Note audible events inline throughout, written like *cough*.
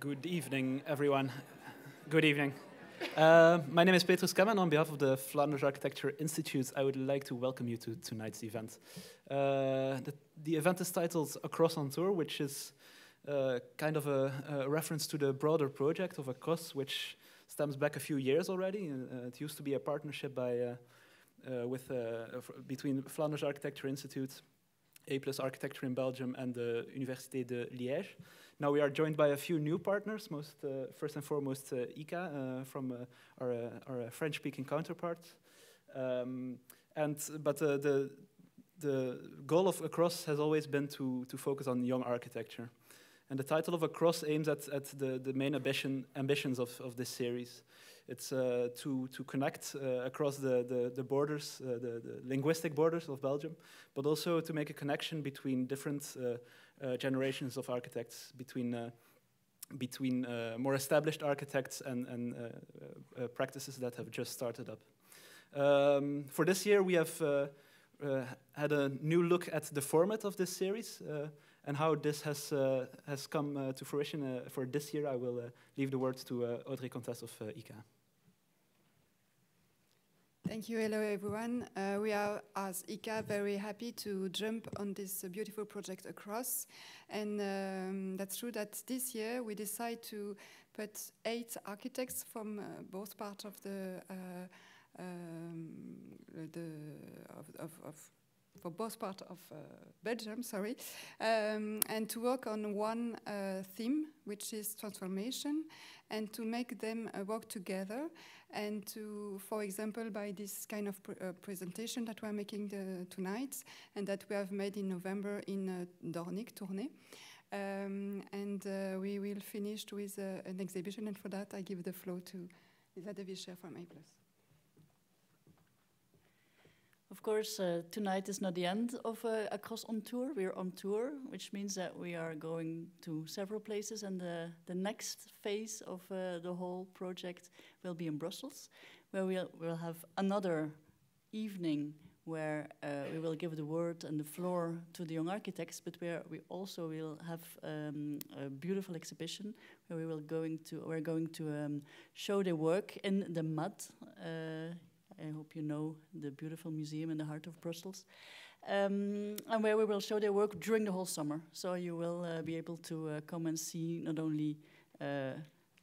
Good evening, everyone. Good evening. Uh, my name is Petrus Kemmen. On behalf of the Flanders Architecture Institute, I would like to welcome you to tonight's event. Uh, the, the, event is titled Across on Tour, which is uh, kind of a, a, reference to the broader project of Across, which stems back a few years already. Uh, it used to be a partnership by, uh, uh, with, between Flanders Architecture Institute, A Plus Architecture in Belgium, and the Université de Liège. Now we are joined by a few new partners, most, uh, first and foremost uh, ICA uh, from uh, our, uh, our French-speaking counterpart. Um, and, but the, the goal of Across has always been to, to focus on young architecture. And the title of Across aims at, at the, the main ambition, ambitions of, of this series. It's uh, to, to connect uh, across the, the, the borders, uh, the, the, linguistic borders of Belgium, but also to make a connection between different uh, generations of architects between uh, between uh, more established architects and, and practices that have just started up. Um, for this year, we have had a new look at the format of this series and how this has uh, has come uh, to fruition uh, for this year, I will leave the words to Audrey Comtesse of ICA. Thank you. Hello, everyone. Uh, we are, as ICA, very happy to jump on this uh, beautiful project across. And um, that's true that this year we decide to put eight architects from uh, both parts of the, uh, um, the of, of, of for both parts of uh, Belgium, sorry, um, and to work on one uh, theme, which is transformation, and to make them uh, work together, and to, for example, by this kind of pr uh, presentation that we're making the, tonight, and that we have made in November in uh, Doornik, Tournai. Um, and uh, we will finish with an exhibition, and for that I give the floor to Lisa from A+. Of course, uh, tonight is not the end of uh, Across on Tour. We're on tour, which means that we are going to several places, and the, the next phase of uh, the whole project will be in Brussels, where we'll, we'll have another evening where uh, we will give the word and the floor to the young architects, but where we also will have um, a beautiful exhibition where we will going to we're going to um, show their work in the MAD uh, I hope you know the beautiful museum in the heart of Brussels. Um, and where we will show their work during the whole summer. So you will uh, be able to uh, come and see not only uh,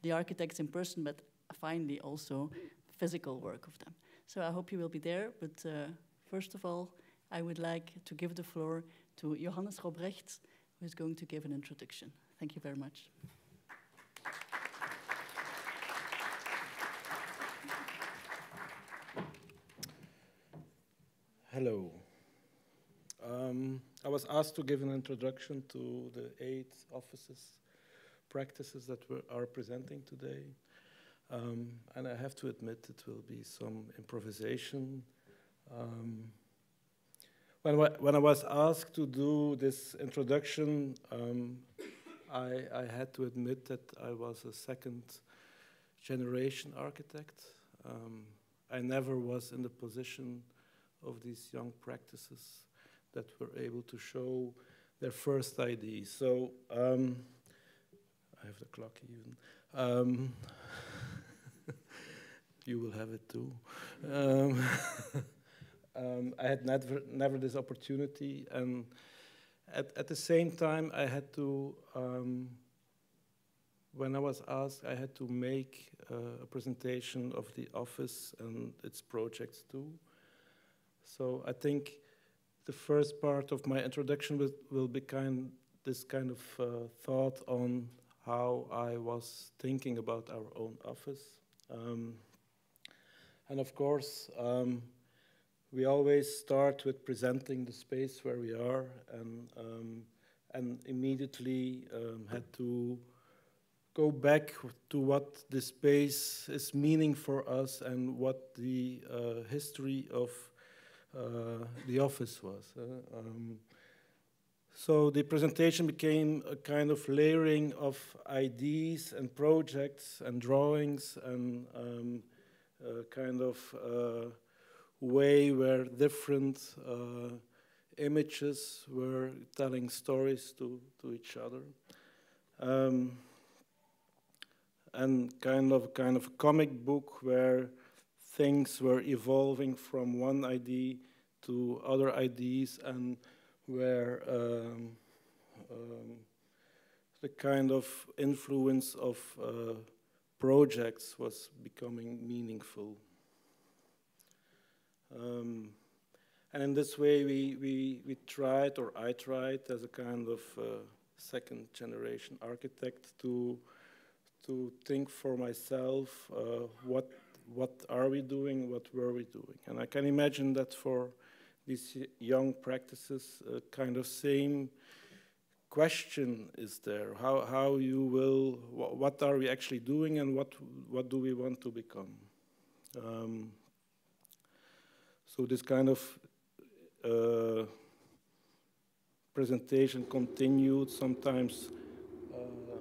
the architects in person, but finally also physical work of them. So I hope you will be there. But uh, first of all, I would like to give the floor to Johannes Robbrecht, who is going to give an introduction. Thank you very much. Hello. Um, I was asked to give an introduction to the eight offices, practices that we are presenting today. Um, and I have to admit it will be some improvisation. Um, when, when I was asked to do this introduction, um, I, I, had to admit that I was a second generation architect. Um, I never was in the position of these young practices that were able to show their first ideas. So um, I have the clock even. Um, *laughs* you will have it too. Um, *laughs* um, I had never, never this opportunity, and at, at the same time, I had to. Um, when I was asked, I had to make uh, a presentation of the office and its projects too. So I think the first part of my introduction will, will be kind this kind of uh, thought on how I was thinking about our own office. Um, and of course, um, we always start with presenting the space where we are and, um, and immediately um, had to go back to what the space is meaning for us and what the uh, history of the office was. Uh, um, so the presentation became a kind of layering of ideas and projects and drawings and um, kind of uh, way where different uh, images were telling stories to, to each other. Um, and kind of kind of comic book where things were evolving from one idea to other ideas and where um, um, the kind of influence of uh, projects was becoming meaningful. Um, and in this way, we, we, we tried, or I tried, as a kind of uh, second generation architect to, to think for myself uh, what, what are we doing, what were we doing. And I can imagine that for these young practices, a kind of same question is there. How, how you will, wh what are we actually doing and what, what do we want to become? Um, so this kind of uh, presentation continued. Sometimes uh,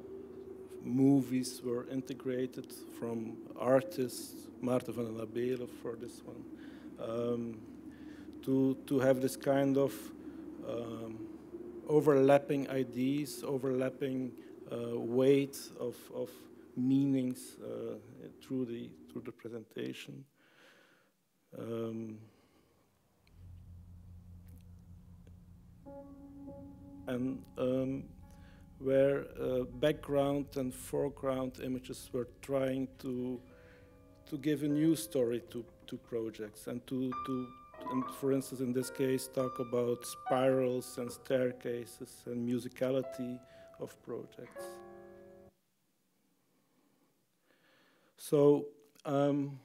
movies were integrated from artists, Maarten van den Abelen for this one, um, to, to have this kind of um, overlapping ideas, overlapping uh, weight of, of meanings uh, through, the, through the presentation. Um, and um, where uh, background and foreground images were trying to to give a new story to, to projects and to, to and for instance in this case talk about spirals and staircases and musicality of projects. So um,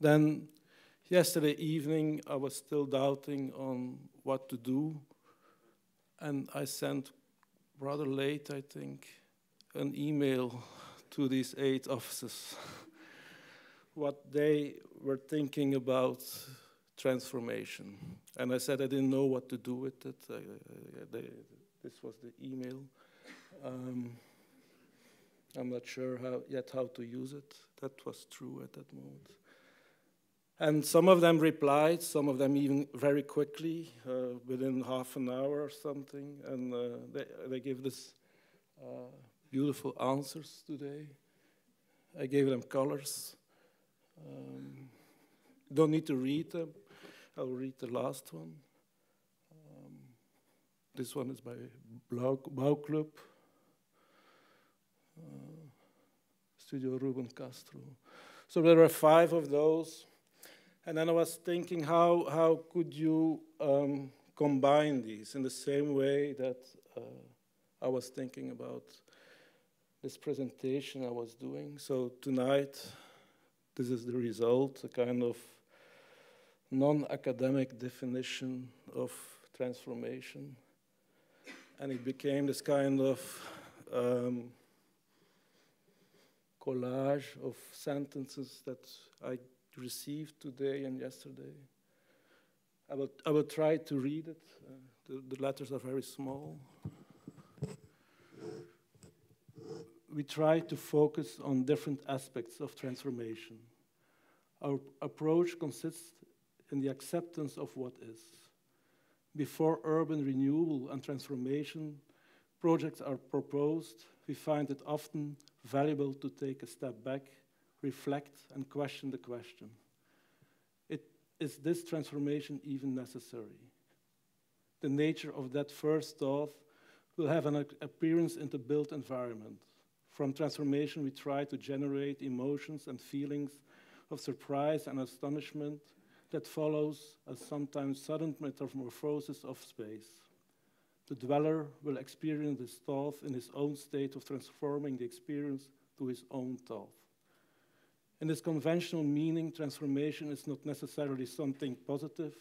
then yesterday evening I was still doubting on what to do and I sent rather late, I think, an email to these eight officers *laughs* what they were thinking about transformation. And I said I didn't know what to do with it. I, I, they, this was the email. Um, I'm not sure how, yet how to use it. That was true at that moment. And some of them replied, some of them even very quickly, uh, within half an hour or something. And uh, they, they gave this uh, beautiful answers today. I gave them colors. Um, don't need to read them. I'll read the last one. Um, this one is by Bauclub, uh, Studio Ruben Castro. So there are five of those. And then I was thinking, how, how could you um, combine these in the same way that uh, I was thinking about this presentation I was doing? So tonight, this is the result, a kind of non-academic definition of transformation. And it became this kind of um, collage of sentences that I received today and yesterday. I will, I will try to read it. Uh, the, the letters are very small. We try to focus on different aspects of transformation. Our approach consists in the acceptance of what is. Before urban renewal and transformation projects are proposed, we find it often valuable to take a step back reflect, and question the question it, Is this transformation even necessary? The nature of that first thought will have an appearance in the built environment. From transformation, we try to generate emotions and feelings of surprise and astonishment that follows a sometimes sudden metamorphosis of space. The dweller will experience this thought in his own state of transforming the experience to his own thought. In this conventional meaning, transformation is not necessarily something positive.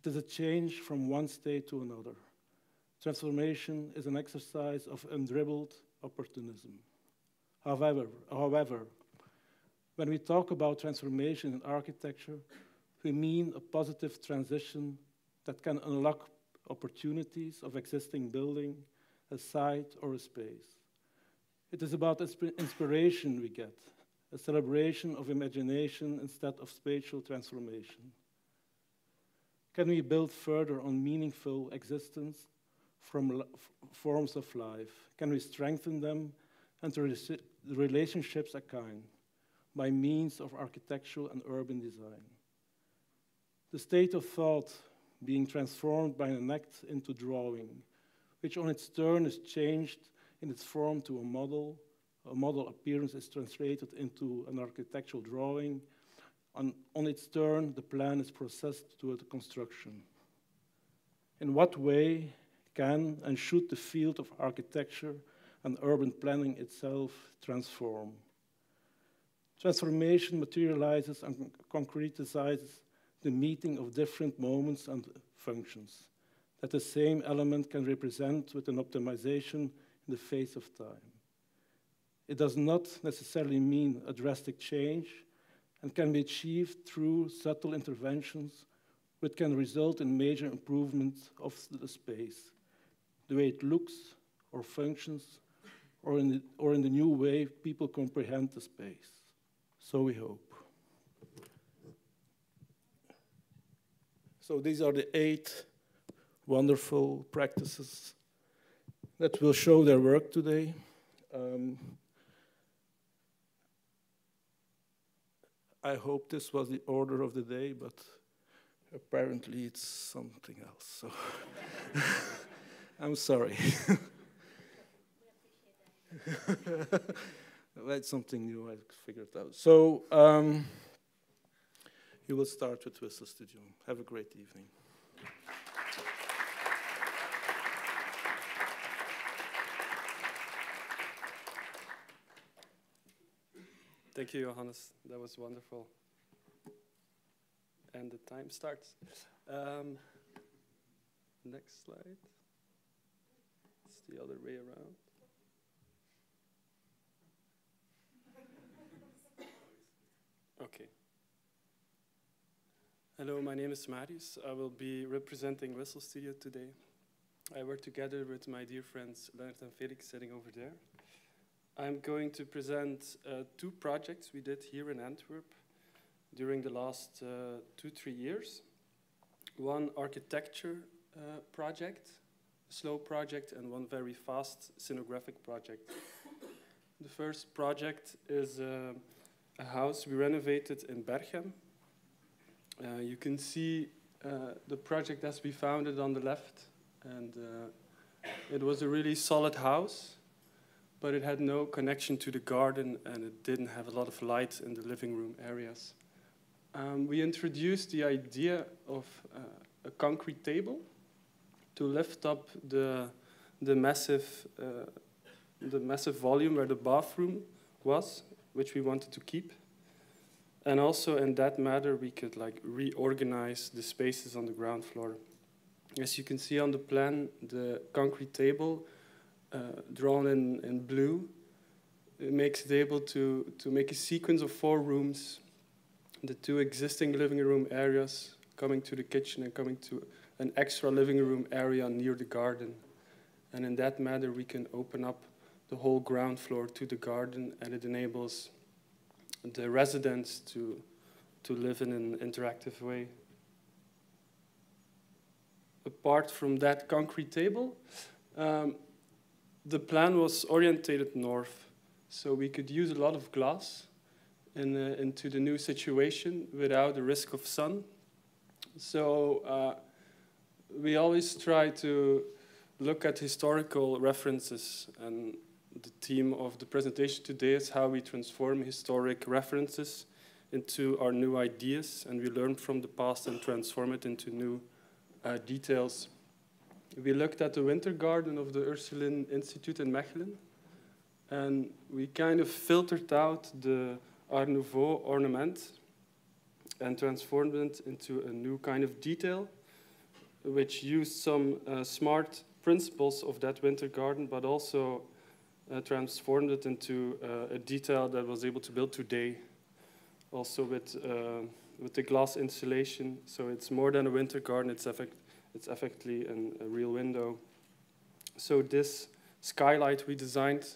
It is a change from one state to another. Transformation is an exercise of undribbled opportunism. However, however, when we talk about transformation in architecture, we mean a positive transition that can unlock opportunities of existing building, a site, or a space. It is about inspiration we get, a celebration of imagination instead of spatial transformation? Can we build further on meaningful existence from forms of life? Can we strengthen them and the relationships are kind by means of architectural and urban design. The state of thought being transformed by an act into drawing, which on its turn is changed in its form to a model. A model appearance is translated into an architectural drawing. On, on its turn, the plan is processed to a construction. In what way can and should the field of architecture and urban planning itself transform? Transformation materializes and concretizes the meeting of different moments and functions that the same element can represent with an optimization in the face of time. It does not necessarily mean a drastic change and can be achieved through subtle interventions which can result in major improvements of the space, the way it looks or functions, or in the, or in the new way people comprehend the space. So we hope. So these are the eight wonderful practices that will show their work today. Um, I hope this was the order of the day, but apparently it's something else. So *laughs* I'm sorry. *laughs* That's something new I figured out. So. Um, you will start with Wissel Studio. Have a great evening. Thank you, Johannes. That was wonderful. And the time starts. Um, next slide. It's the other way around. Okay. Hello, my name is Marius. I will be representing Wissel Studio today. I work together with my dear friends Leonard and Felix sitting over there. I'm going to present uh, two projects we did here in Antwerp during the last uh, two, three years. One architecture uh, project, slow project, and one very fast scenographic project. the first project is uh, a house we renovated in Berchem uh, you can see uh, the project as we found it on the left, and it was a really solid house, but it had no connection to the garden, and it didn't have a lot of light in the living room areas. Um, we introduced the idea of uh, a concrete table to lift up the the massive uh, the massive volume where the bathroom was, which we wanted to keep. And also in that matter, we could like reorganize the spaces on the ground floor. As you can see on the plan, the concrete table drawn in, in blue it makes it able to, to make a sequence of four rooms, the two existing living room areas coming to the kitchen and coming to an extra living room area near the garden. And in that manner, we can open up the whole ground floor to the garden and it enables the residents to, to live in an interactive way. Apart from that concrete table, um, the plan was orientated north, so we could use a lot of glass in, uh, into the new situation without the risk of sun. So uh, we always try to look at historical references and the theme of the presentation today is how we transform historic references into our new ideas and we learn from the past and transform it into new uh, details. We looked at the winter garden of the Ursuline Institute in Mechelen and we kind of filtered out the Art Nouveau ornament and transformed it into a new kind of detail which used some uh, smart principles of that winter garden but also uh, transformed it into uh, a detail that was able to build today, also with, uh, with the glass insulation. So it's more than a winter garden, it's, effect, it's effectively an, a real window. So this skylight we designed,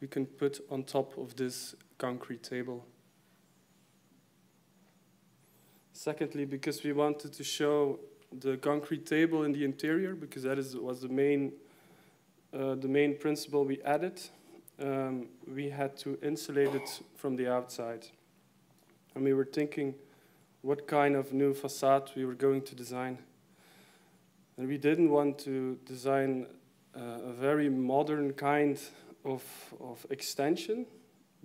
we can put on top of this concrete table. Secondly, because we wanted to show the concrete table in the interior, because that is, was the main uh, the main principle we added. um, we had to insulate it from the outside. And we were thinking what kind of new facade we were going to design. And we didn't want to design uh, a very modern kind of, of extension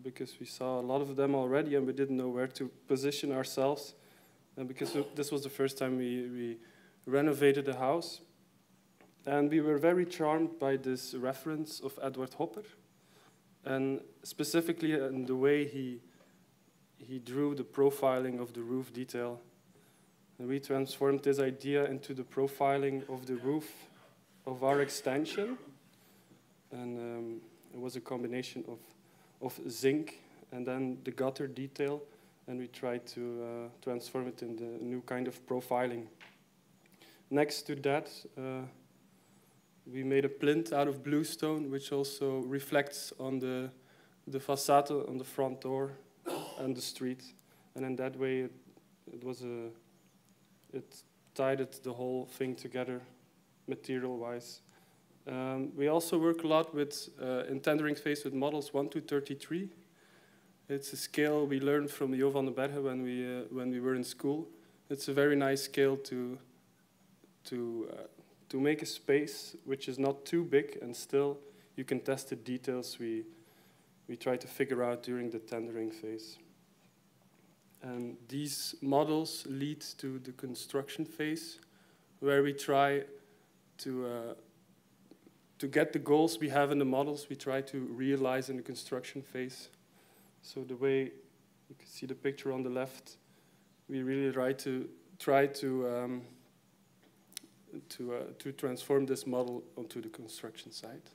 because we saw a lot of them already and we didn't know where to position ourselves. And because this was the first time we, we renovated the house. And we were very charmed by this reference of Edward Hopper, and specifically in the way he, he drew the profiling of the roof detail. And we transformed this idea into the profiling of the roof of our extension. And um, it was a combination of, of zinc and then the gutter detail. And we tried to uh, transform it into a new kind of profiling. Next to that, uh, we made a plinth out of bluestone, which also reflects on the, the facade on the front door and the street. And in that way, it, it was a, it tied it, the whole thing together, material-wise. Um, we also work a lot with uh, in tendering phase with models 1 to 33. It's a scale we learned from Jo van den Berghe when we uh, when we were in school. It's a very nice scale to to uh, to make a space which is not too big and still you can test the details we, we try to figure out during the tendering phase. And these models lead to the construction phase where we try to, uh, to get the goals we have in the models, we try to realize in the construction phase. So the way you can see the picture on the left, we really try to try to um, to, uh, to transform this model onto the construction site.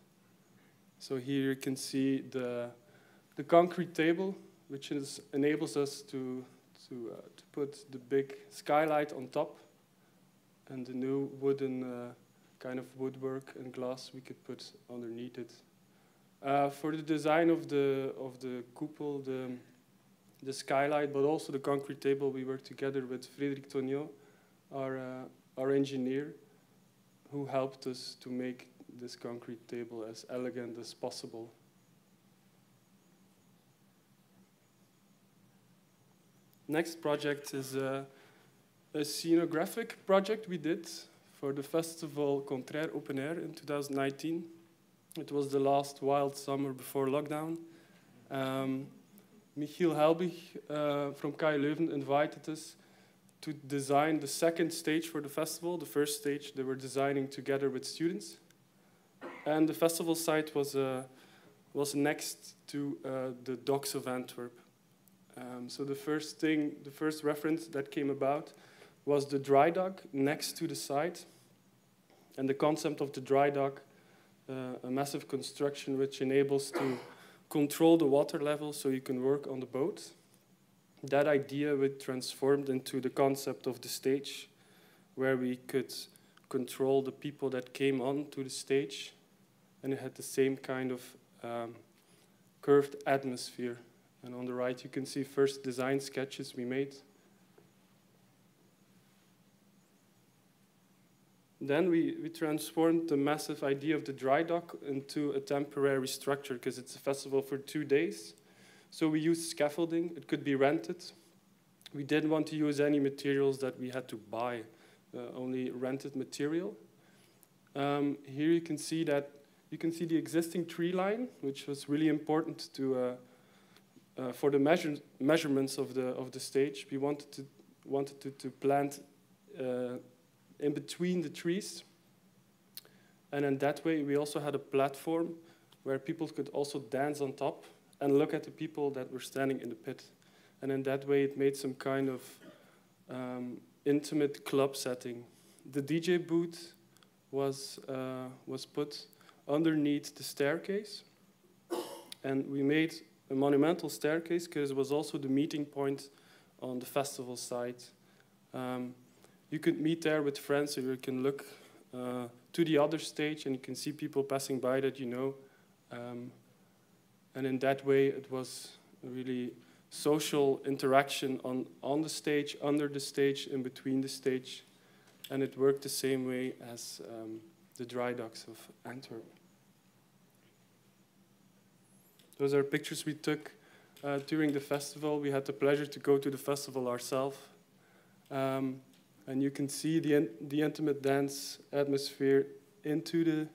So here you can see the, the concrete table, which is, enables us to, to, uh, to put the big skylight on top and the new wooden uh, kind of woodwork and glass we could put underneath it. Uh, for the design of the, of the cupola, the, the skylight, but also the concrete table, we worked together with Frédéric Tonio, our, uh, our engineer, who helped us to make this concrete table as elegant as possible. Next project is a, a scenographic project we did for the festival Contraire Open Air in 2019. It was the last wild summer before lockdown. Um, Michiel Helbig uh, from KU Leuven invited us to design the second stage for the festival. The first stage they were designing together with students. And the festival site was, uh, was next to uh, the docks of Antwerp. Um, so the first thing, the first reference that came about was the dry dock next to the site. And the concept of the dry dock, uh, a massive construction which enables to control the water level so you can work on the boat that idea was transformed into the concept of the stage, where we could control the people that came on to the stage, and it had the same kind of um, curved atmosphere. And on the right, you can see first design sketches we made. Then we, we transformed the massive idea of the dry dock into a temporary structure because it's a festival for two days. So we used scaffolding. It could be rented. We didn't want to use any materials that we had to buy, uh, only rented material. Um, here you can see that you can see the existing tree line, which was really important to uh, uh, for the measure measurements of the of the stage. We wanted to wanted to, to plant uh, in between the trees, and in that way we also had a platform where people could also dance on top and look at the people that were standing in the pit. And in that way, it made some kind of um, intimate club setting. The DJ booth was, uh, was put underneath the staircase. And we made a monumental staircase because it was also the meeting point on the festival site. Um, you could meet there with friends, so you can look uh, to the other stage and you can see people passing by that you know. Um, and in that way, it was really social interaction on, on the stage, under the stage, in between the stage. And it worked the same way as um, the dry docks of Antwerp. Those are pictures we took uh, during the festival. We had the pleasure to go to the festival ourselves. Um, and you can see the, in, the intimate dance atmosphere into the,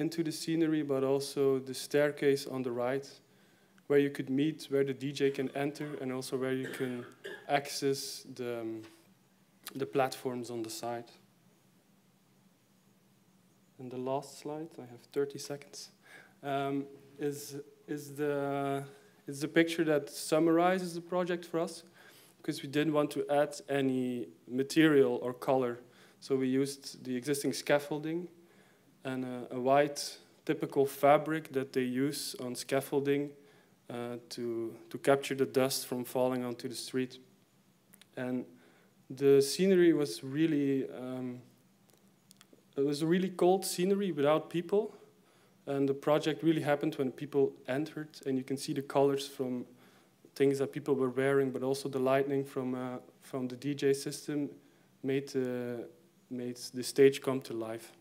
into the scenery, but also the staircase on the right, where you could meet, where the DJ can enter, and also where you can access the, um, the platforms on the side. And the last slide, I have 30 seconds, um, is, is, the, is the picture that summarizes the project for us because we didn't want to add any material or color. So we used the existing scaffolding and a, a white typical fabric that they use on scaffolding uh, to, to capture the dust from falling onto the street. And the scenery was really, um, it was a really cold scenery without people. And the project really happened when people entered, and you can see the colors from things that people were wearing, but also the lightning from, uh, from the DJ system made, uh, made the stage come to life.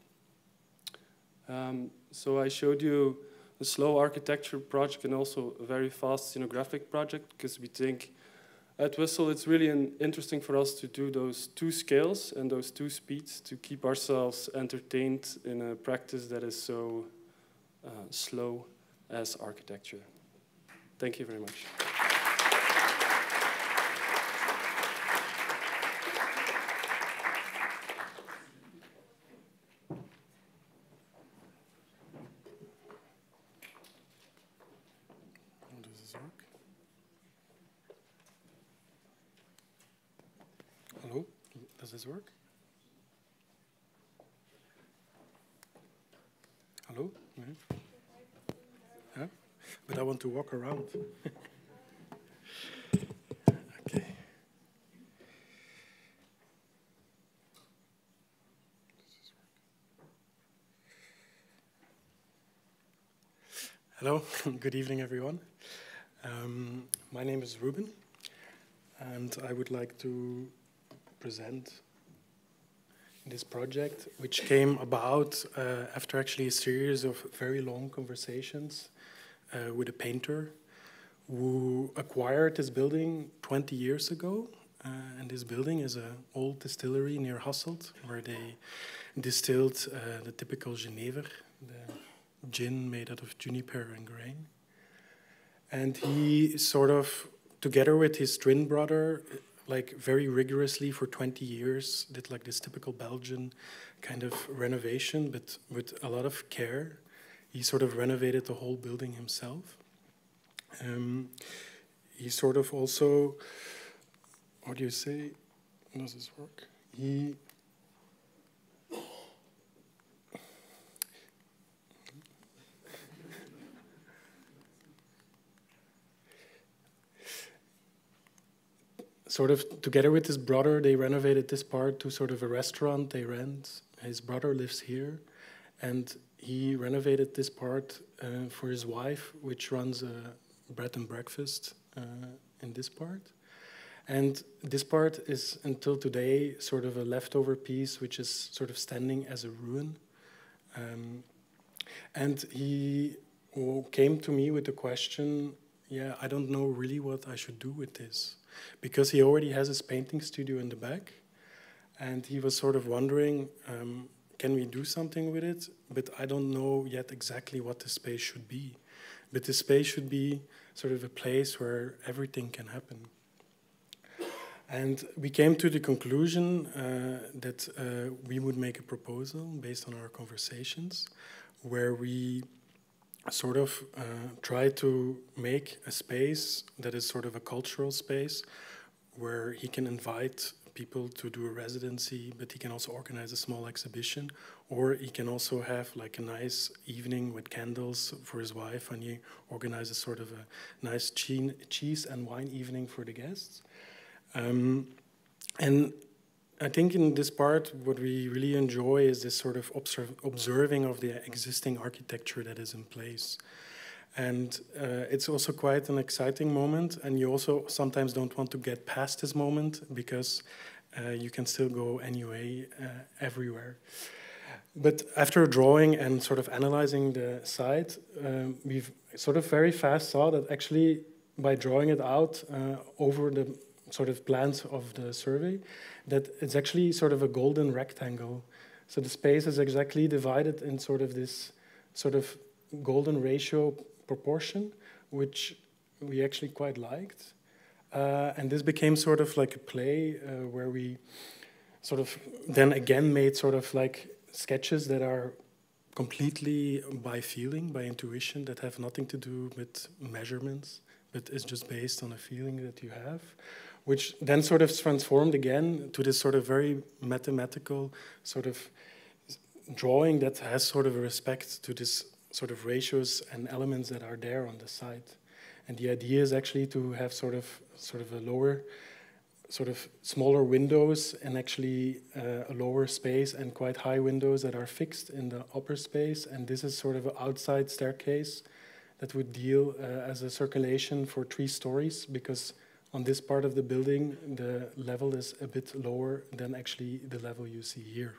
Um, so I showed you a slow architecture project and also a very fast scenographic project because we think at Wissel it's really interesting for us to do those two scales and those two speeds to keep ourselves entertained in a practice that is so uh, slow as architecture. Thank you very much. Does this work? Hello? Yeah? But I want to walk around. *laughs* okay. Hello, *laughs* good evening, everyone. Um, my name is Ruben, and I would like to present this project, which came about uh, after actually a series of very long conversations uh, with a painter who acquired this building 20 years ago. Uh, and this building is an old distillery near Hasselt, where they distilled uh, the typical Genever, the gin made out of juniper and grain. And he sort of, together with his twin brother, like very rigorously for 20 years, did like this typical Belgian kind of renovation, but with a lot of care. He sort of renovated the whole building himself. Um, he sort of also, what do you say? Does this work? He sort of together with his brother, they renovated this part to sort of a restaurant they rent. His brother lives here, and he renovated this part uh, for his wife, which runs a bread and breakfast uh, in this part. And this part is until today sort of a leftover piece, which is sort of standing as a ruin. Um, and he came to me with the question, yeah, I don't know really what I should do with this because he already has his painting studio in the back, and he was sort of wondering, um, can we do something with it? But I don't know yet exactly what the space should be. But the space should be sort of a place where everything can happen. And we came to the conclusion uh, that uh, we would make a proposal based on our conversations where we sort of uh, try to make a space that is sort of a cultural space where he can invite people to do a residency, but he can also organize a small exhibition, or he can also have like a nice evening with candles for his wife, and he organizes sort of a nice cheese and wine evening for the guests. Um, and I think in this part, what we really enjoy is this sort of observe, observing of the existing architecture that is in place. And uh, it's also quite an exciting moment, and you also sometimes don't want to get past this moment because uh, you can still go anyway, uh, everywhere. But after drawing and sort of analyzing the site, um, we've sort of very fast saw that actually by drawing it out uh, over the sort of plans of the survey, that it's actually sort of a golden rectangle. So the space is exactly divided in sort of this sort of golden ratio proportion, which we actually quite liked. Uh, and this became sort of like a play uh, where we sort of then again made sort of like sketches that are completely by feeling, by intuition, that have nothing to do with measurements, but is just based on a feeling that you have, which then sort of transformed again to this sort of very mathematical sort of drawing that has sort of a respect to this sort of ratios and elements that are there on the site. And the idea is actually to have sort of sort of a lower, sort of smaller windows and actually uh, a lower space and quite high windows that are fixed in the upper space. And this is sort of an outside staircase that would deal uh, as a circulation for three stories because on this part of the building the level is a bit lower than actually the level you see here.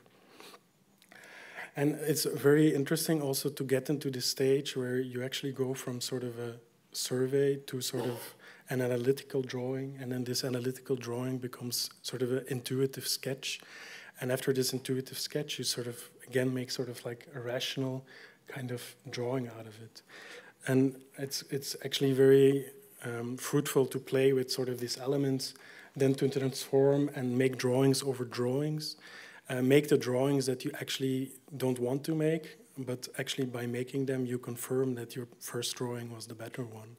And it's very interesting also to get into this stage where you actually go from sort of a survey to sort of an analytical drawing, and then this analytical drawing becomes sort of an intuitive sketch. And after this intuitive sketch, you sort of again make sort of like a rational kind of drawing out of it. And it's it's actually very um, fruitful to play with sort of these elements, then to transform and make drawings over drawings, uh, make the drawings that you actually don't want to make, but actually by making them, you confirm that your first drawing was the better one.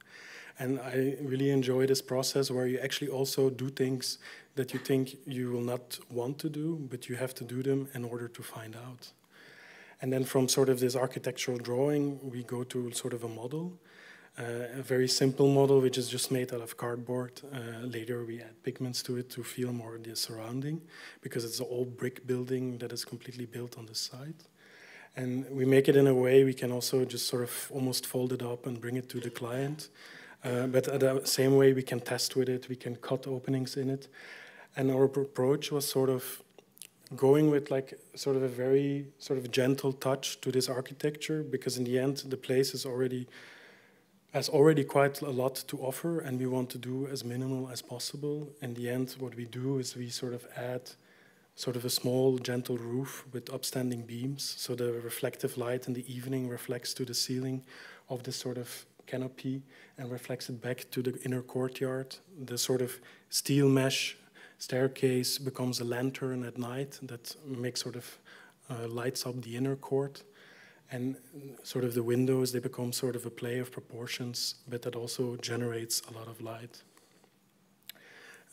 And I really enjoy this process where you actually also do things that you think you will not want to do, but you have to do them in order to find out. And then from sort of this architectural drawing, we go to sort of a model, a very simple model which is just made out of cardboard. Uh, later we add pigments to it to feel more the surrounding, because it's an old brick building that is completely built on the site. And we make it in a way we can also just sort of almost fold it up and bring it to the client. Uh, but the same way we can test with it, we can cut openings in it. And our approach was sort of going with like sort of a very sort of gentle touch to this architecture because in the end the place is already has already quite a lot to offer and we want to do as minimal as possible. In the end what we do is we sort of add sort of a small gentle roof with upstanding beams so the reflective light in the evening reflects to the ceiling of this sort of canopy and reflects it back to the inner courtyard. The sort of steel mesh staircase becomes a lantern at night that makes sort of uh, lights up the inner court. And sort of the windows, they become sort of a play of proportions, but that also generates a lot of light.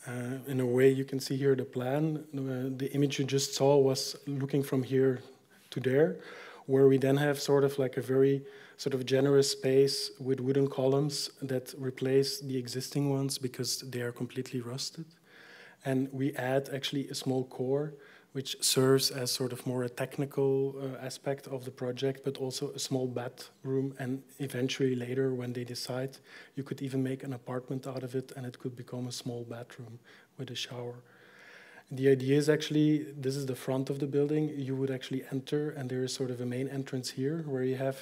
Uh, in a way, you can see here the plan. Uh, the image you just saw was looking from here to there, where we then have sort of like a very sort of generous space with wooden columns that replace the existing ones because they are completely rusted. And we add actually a small core which serves as sort of more a technical uh, aspect of the project, but also a small bathroom. And eventually, later, when they decide, you could even make an apartment out of it, and it could become a small bathroom with a shower. The idea is actually this is the front of the building. You would actually enter, and there is sort of a main entrance here where you have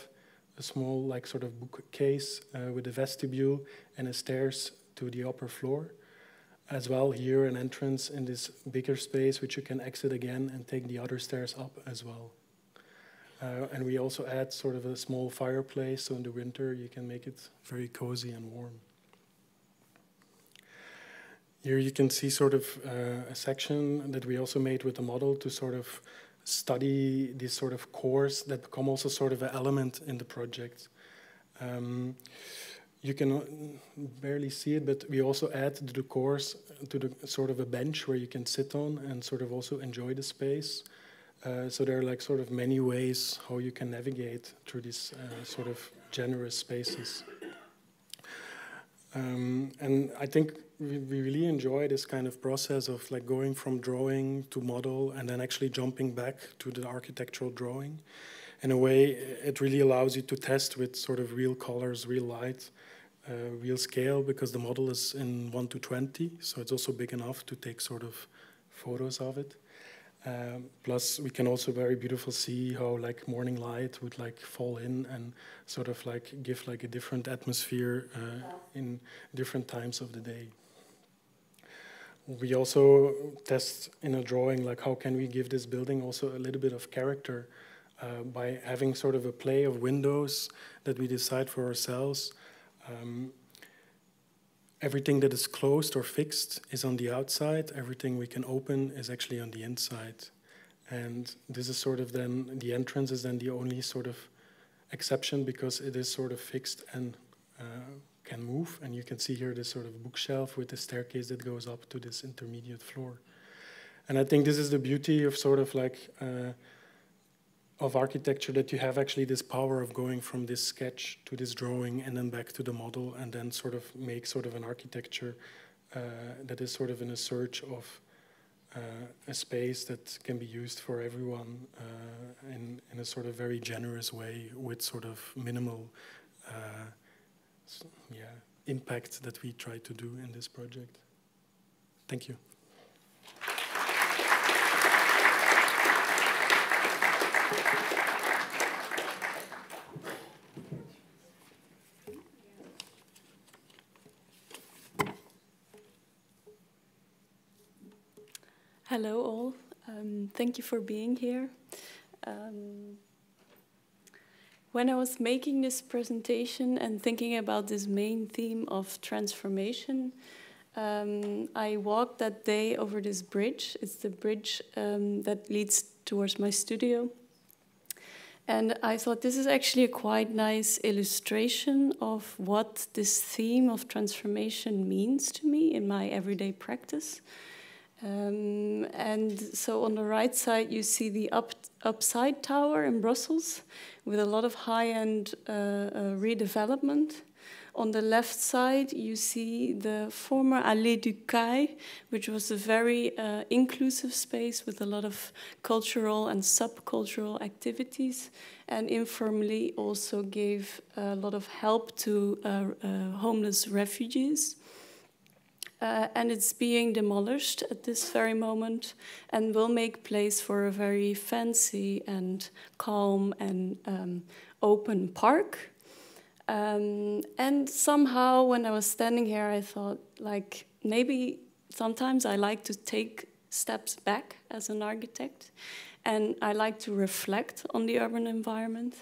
a small, like, sort of bookcase uh, with a vestibule and a stairs to the upper floor. As well, here an entrance in this bigger space, which you can exit again and take the other stairs up as well. Uh, and we also add sort of a small fireplace, so in the winter you can make it very cozy and warm. Here you can see sort of uh, a section that we also made with the model to sort of study these sort of cores that become also sort of an element in the project. Um, you can barely see it, but we also add to the cores to the sort of a bench where you can sit on and sort of also enjoy the space. Uh, so there are like sort of many ways how you can navigate through these uh, sort of generous spaces. Um, and I think we, we really enjoy this kind of process of like going from drawing to model and then actually jumping back to the architectural drawing. In a way, it really allows you to test with sort of real colors, real light, uh, real scale, because the model is in 1 to 20, so it's also big enough to take sort of photos of it. Um, plus, we can also very beautiful see how like morning light would like fall in and sort of like give like a different atmosphere uh, in different times of the day. We also test in a drawing like how can we give this building also a little bit of character uh, by having sort of a play of windows that we decide for ourselves. Um, everything that is closed or fixed is on the outside. Everything we can open is actually on the inside. And this is sort of then, the entrance is then the only sort of exception because it is sort of fixed and uh, can move. And you can see here this sort of bookshelf with the staircase that goes up to this intermediate floor. And I think this is the beauty of sort of like uh, of architecture that you have actually this power of going from this sketch to this drawing and then back to the model and then sort of make sort of an architecture uh, that is sort of in a search of uh, a space that can be used for everyone uh, in, in a sort of very generous way with sort of minimal uh, yeah, impact that we try to do in this project. Thank you. Hello, all. Um, thank you for being here. Um, when I was making this presentation and thinking about this main theme of transformation, um, I walked that day over this bridge. It's the bridge um, that leads towards my studio. And I thought this is actually a quite nice illustration of what this theme of transformation means to me in my everyday practice. Um, and so on the right side, you see the up, UP-site Tower in Brussels with a lot of high end uh, uh, redevelopment. On the left side, you see the former Allée du Kaai, which was a very uh, inclusive space with a lot of cultural and subcultural activities, and informally also gave a lot of help to uh, uh, homeless refugees. Uh, and it's being demolished at this very moment and will make place for a very fancy and calm and um, open park. Um, and somehow, when I was standing here, I thought, like, maybe sometimes I like to take steps back as an architect and I like to reflect on the urban environment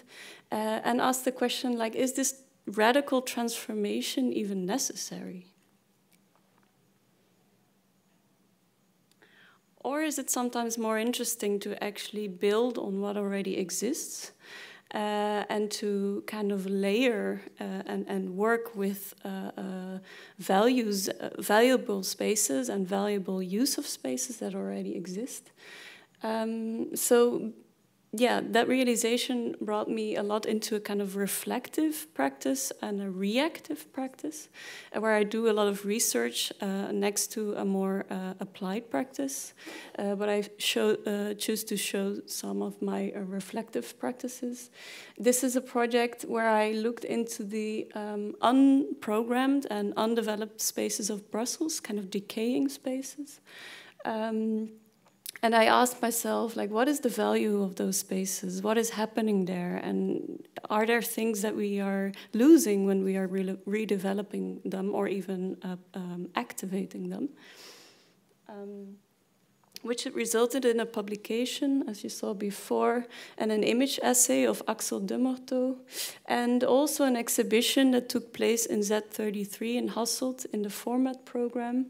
uh, and ask the question, like, is this radical transformation even necessary? Or is it sometimes more interesting to actually build on what already exists uh, and to kind of layer uh, and, and work with uh, uh values, uh, valuable spaces and valuable use of spaces that already exist? Um, so yeah, that realization brought me a lot into a kind of reflective practice and a reactive practice, uh, where I do a lot of research uh, next to a more uh, applied practice. Uh, but I show, uh, choose to show some of my uh, reflective practices. This is a project where I looked into the um, unprogrammed and undeveloped spaces of Brussels, kind of decaying spaces. Um, and I asked myself, like, what is the value of those spaces? What is happening there? And are there things that we are losing when we are re redeveloping them or even uh, um, activating them? Um, which resulted in a publication, as you saw before, and an image essay of Axel Demorteau, and also an exhibition that took place in Z33 in Hasselt in the format program,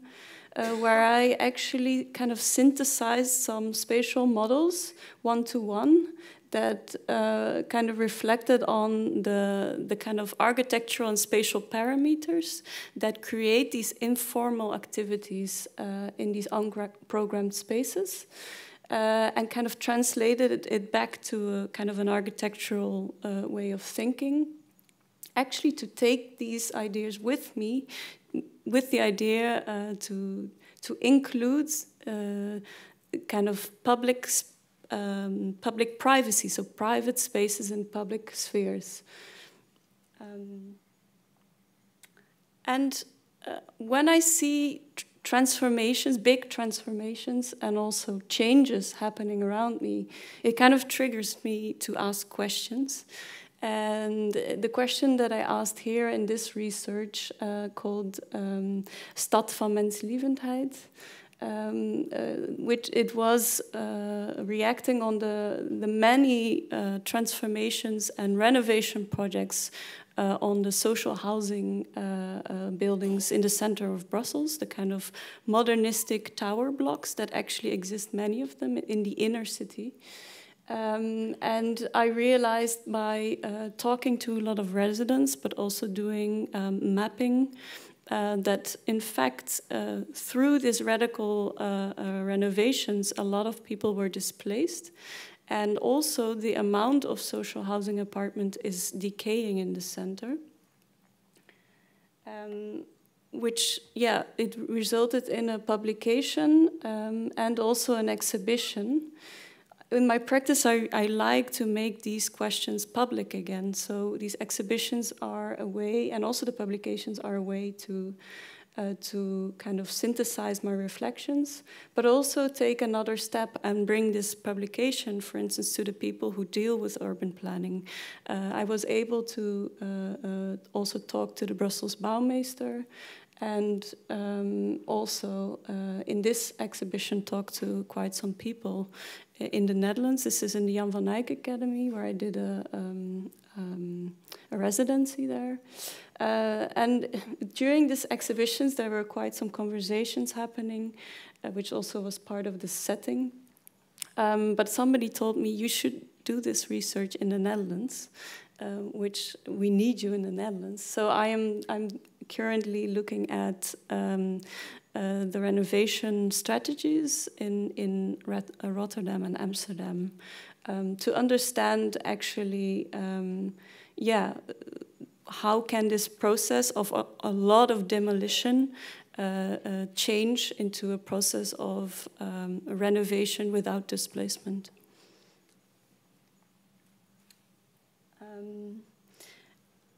uh, where I actually kind of synthesized some spatial models one to one that uh, kind of reflected on the, the kind of architectural and spatial parameters that create these informal activities uh, in these unprogrammed spaces. Uh, and kind of translated it, it, back to a kind of an architectural uh, way of thinking. Actually, to take these ideas with me with the idea uh, to to include uh, kind of public um, public privacy, so private spaces and public spheres. Um, and uh, when I see tr transformations, big transformations, and also changes happening around me, it kind of triggers me to ask questions. And the question that I asked here in this research uh, called um, van Menslievendheid, um, uh, which it was uh, reacting on the, the many uh, transformations and renovation projects uh, on the social housing uh, uh, buildings in the center of Brussels, the kind of modernistic tower blocks that actually exist, many of them in the inner city. Um, and I realized by uh, talking to a lot of residents, but also doing um, mapping, uh, that in fact, uh, through these radical uh, uh, renovations, a lot of people were displaced. And also, the amount of social housing apartment is decaying in the center. Um, which, yeah, it resulted in a publication um, and also an exhibition in my practice, I, I like to make these questions public again. So these exhibitions are a way, and also the publications are a way to uh, to kind of synthesize my reflections, but also take another step and bring this publication, for instance, to the people who deal with urban planning. Uh, I was able to uh, uh also talk to the Brussels Bouwmeester and um, also uh, in this exhibition talk to quite some people in the Netherlands. This is in the Jan van Eyck Academy where I did a, um, um, a residency there. Uh, and during these exhibitions, there were quite some conversations happening, uh, which also was part of the setting. Um, but somebody told me you should do this research in the Netherlands, uh, which we need you in the Netherlands. So I am I'm currently looking at um, uh, the renovation strategies in, in uh, Rotterdam and Amsterdam um, to understand actually, um, yeah, how can this process of a, a lot of demolition uh, uh, change into a process of um, renovation without displacement? Um,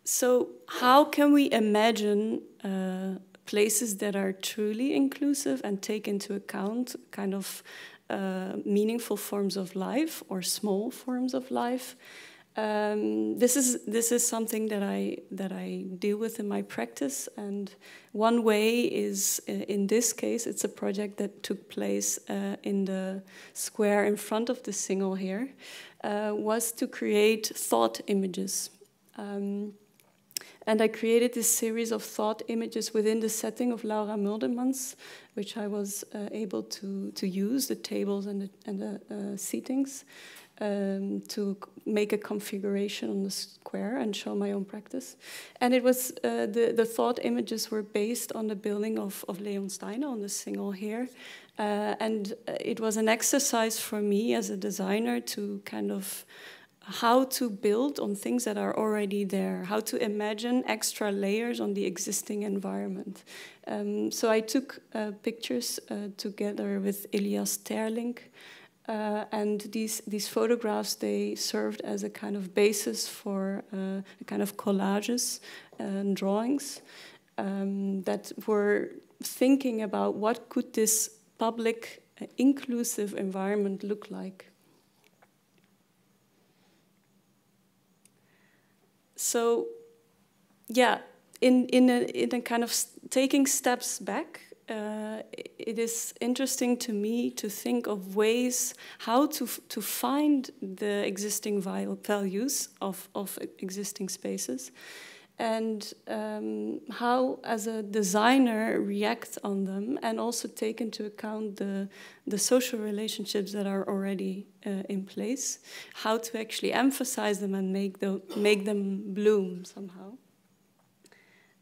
so, how can we imagine uh, places that are truly inclusive and take into account kind of uh, meaningful forms of life or small forms of life. Um, this is this is something that I that I deal with in my practice, and one way is uh, in this case it's a project that took place uh, in the square in front of the Singel here, uh, was to create thought images. Um, and I created this series of thought images within the setting of Laura Muldermans, which I was uh, able to, to use, the tables and the, and the uh, seatings, um, to make a configuration on the square and show my own practice. And it was, uh, the, the thought images were based on the building of, of Léon Stynen on the Singel here. Uh, and uh, it was an exercise for me as a designer to kind of how to build on things that are already there, how to imagine extra layers on the existing environment. Um, so I took uh, pictures uh, together with Elias Terling, uh, and these these photographs they served as a kind of basis for uh, a kind of collages and drawings um, that were thinking about what could this public uh, inclusive environment look like so yeah, in in a, in a kind of taking steps back, uh, it is interesting to me to think of ways how to to find the existing values of of existing spaces, and um, how, as a designer, react on them, and also take into account the the social relationships that are already uh, in place, how to actually emphasize them and make them make them bloom somehow.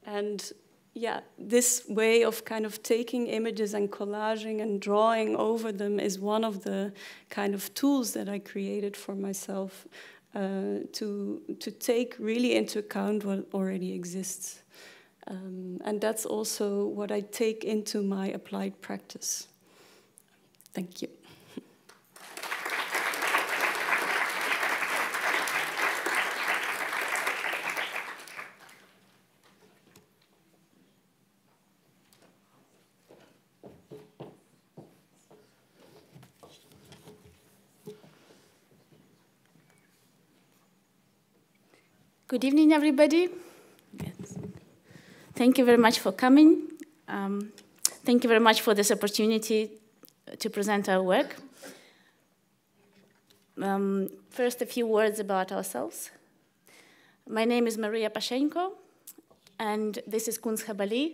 And yeah, this way of kind of taking images and collaging and drawing over them is one of the kind of tools that I created for myself uh, to, to take really into account what already exists. Um, and that's also what I take into my applied practice. Thank you. Good evening, everybody. Yes. Thank you very much for coming. Um, thank you very much for this opportunity to present our work. Um, first, a few words about ourselves. My name is Maria Pashenko, and this is Kunz Habali,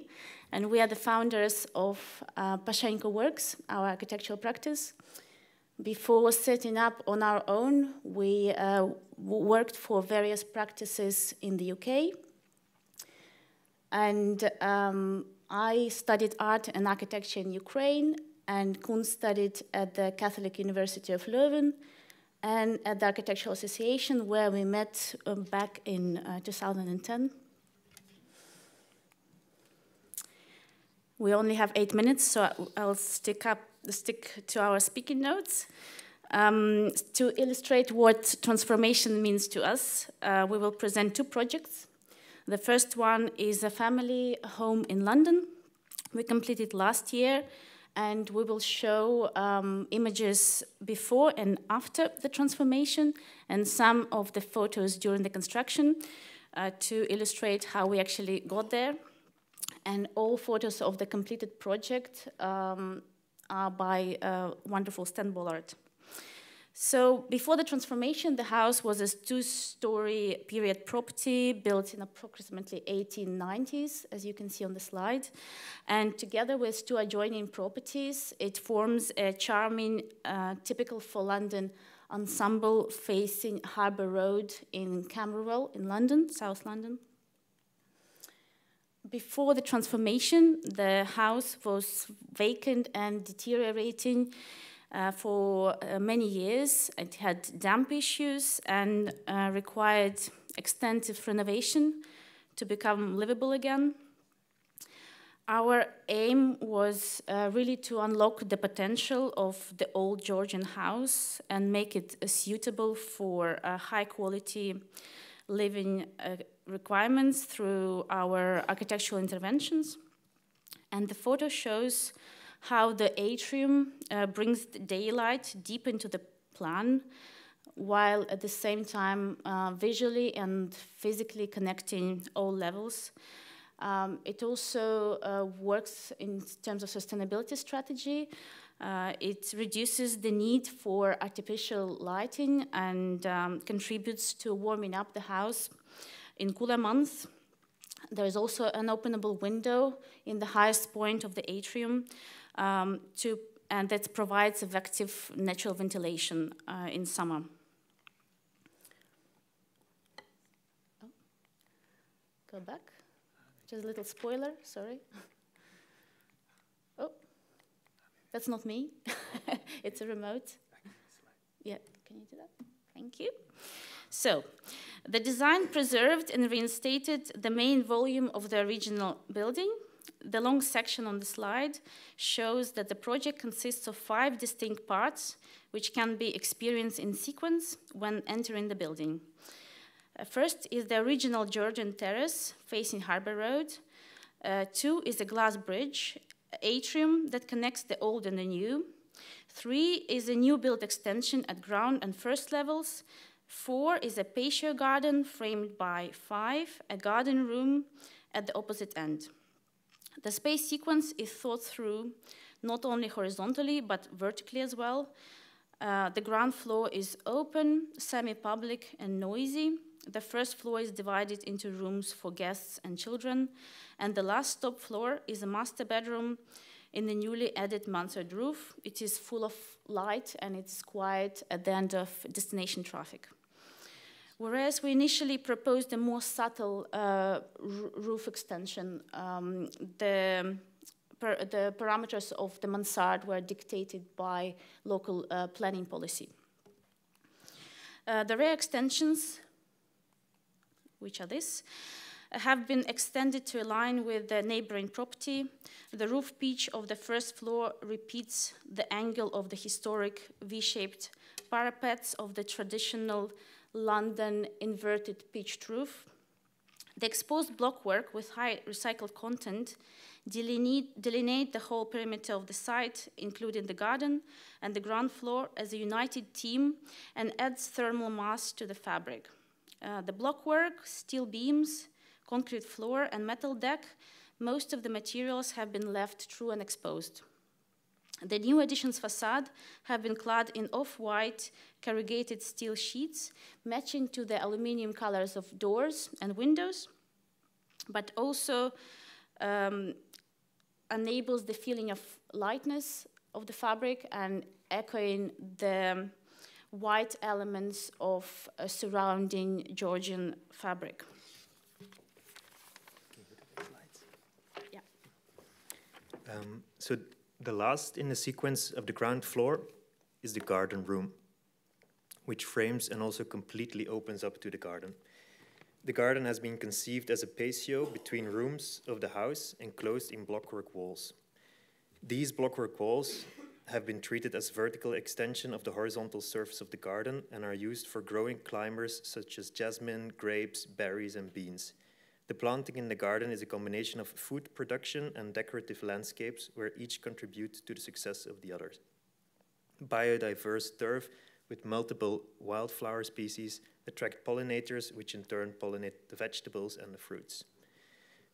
and we are the founders of uh, Pashenko Works, our architectural practice. Before setting up on our own, we uh, worked for various practices in the UK. And um, I studied art and architecture in Ukraine, and Kun studied at the Catholic University of Leuven and at the Architectural Association, where we met um, back in uh, 2010. We only have eight minutes, so I'll stick up stick to our speaking notes. Um, to illustrate what transformation means to us, uh, we will present two projects. The first one is a family home in London. We completed last year, and we will show um, images before and after the transformation and some of the photos during the construction uh, to illustrate how we actually got there. And all photos of the completed project um, uh, by wonderful Stan Bollard. So before the transformation, the house was a two-story period property built in approximately 1890s, as you can see on the slide. And together with two adjoining properties, it forms a charming, uh, typical for London ensemble facing Harbour Road in Camberwell in London, South London. Before the transformation, the house was vacant and deteriorating uh, for uh, many years. It had damp issues and uh, required extensive renovation to become livable again. Our aim was uh, really to unlock the potential of the old Georgian house and make it suitable for high quality living uh, requirements through our architectural interventions. And the photo shows how the atrium uh, brings daylight deep into the plan, while at the same time uh, visually and physically connecting all levels. Um, it also uh, works in terms of sustainability strategy. Uh, it reduces the need for artificial lighting and um, contributes to warming up the house in cooler months. There is also an openable window in the highest point of the atrium um, to, and that provides effective natural ventilation uh, in summer. Oh. Go back. Just a little spoiler, sorry. oh, that's not me. *laughs* it's a remote. Yeah, can you do that? Thank you. So, the design preserved and reinstated the main volume of the original building. The long section on the slide shows that the project consists of five distinct parts, which can be experienced in sequence when entering the building. Uh, first is the original Georgian terrace facing Harbour Road. Uh, two is a glass bridge, atrium that connects the old and the new. Three is a new build extension at ground and first levels, Four is a patio garden framed by five, a garden room at the opposite end. The space sequence is thought through not only horizontally but vertically as well. Uh, the ground floor is open, semi-public and noisy. The first floor is divided into rooms for guests and children. And the last top floor is a master bedroom in the newly added mansard roof. It is full of light and it's quiet at the end of destination traffic. Whereas we initially proposed a more subtle uh, roof extension, um, the, per the parameters of the mansard were dictated by local uh, planning policy. Uh, the rear extensions, which are this, have been extended to align with the neighboring property. The roof pitch of the first floor repeats the angle of the historic V-shaped parapets of the traditional London inverted pitched roof. The exposed blockwork with high recycled content delineate, delineate, the whole perimeter of the site, including the garden and the ground floor as a united team and adds thermal mass to the fabric. Uh, the blockwork, steel beams, concrete floor, and metal deck, most of the materials have been left true and exposed. The new addition's facade have been clad in off-white corrugated steel sheets, matching to the aluminium colors of doors and windows, but also um, enables the feeling of lightness of the fabric and echoing the white elements of a surrounding Georgian fabric. Um, so the last in the sequence of the ground floor is the garden room, which frames and also completely opens up to the garden. The garden has been conceived as a patio between rooms of the house enclosed in blockwork walls. These blockwork walls have been treated as vertical extension of the horizontal surface of the garden and are used for growing climbers such as jasmine, grapes, berries, and beans. The planting in the garden is a combination of food production and decorative landscapes where each contributes to the success of the others. Biodiverse turf with multiple wildflower species attract pollinators, which in turn pollinate the vegetables and the fruits.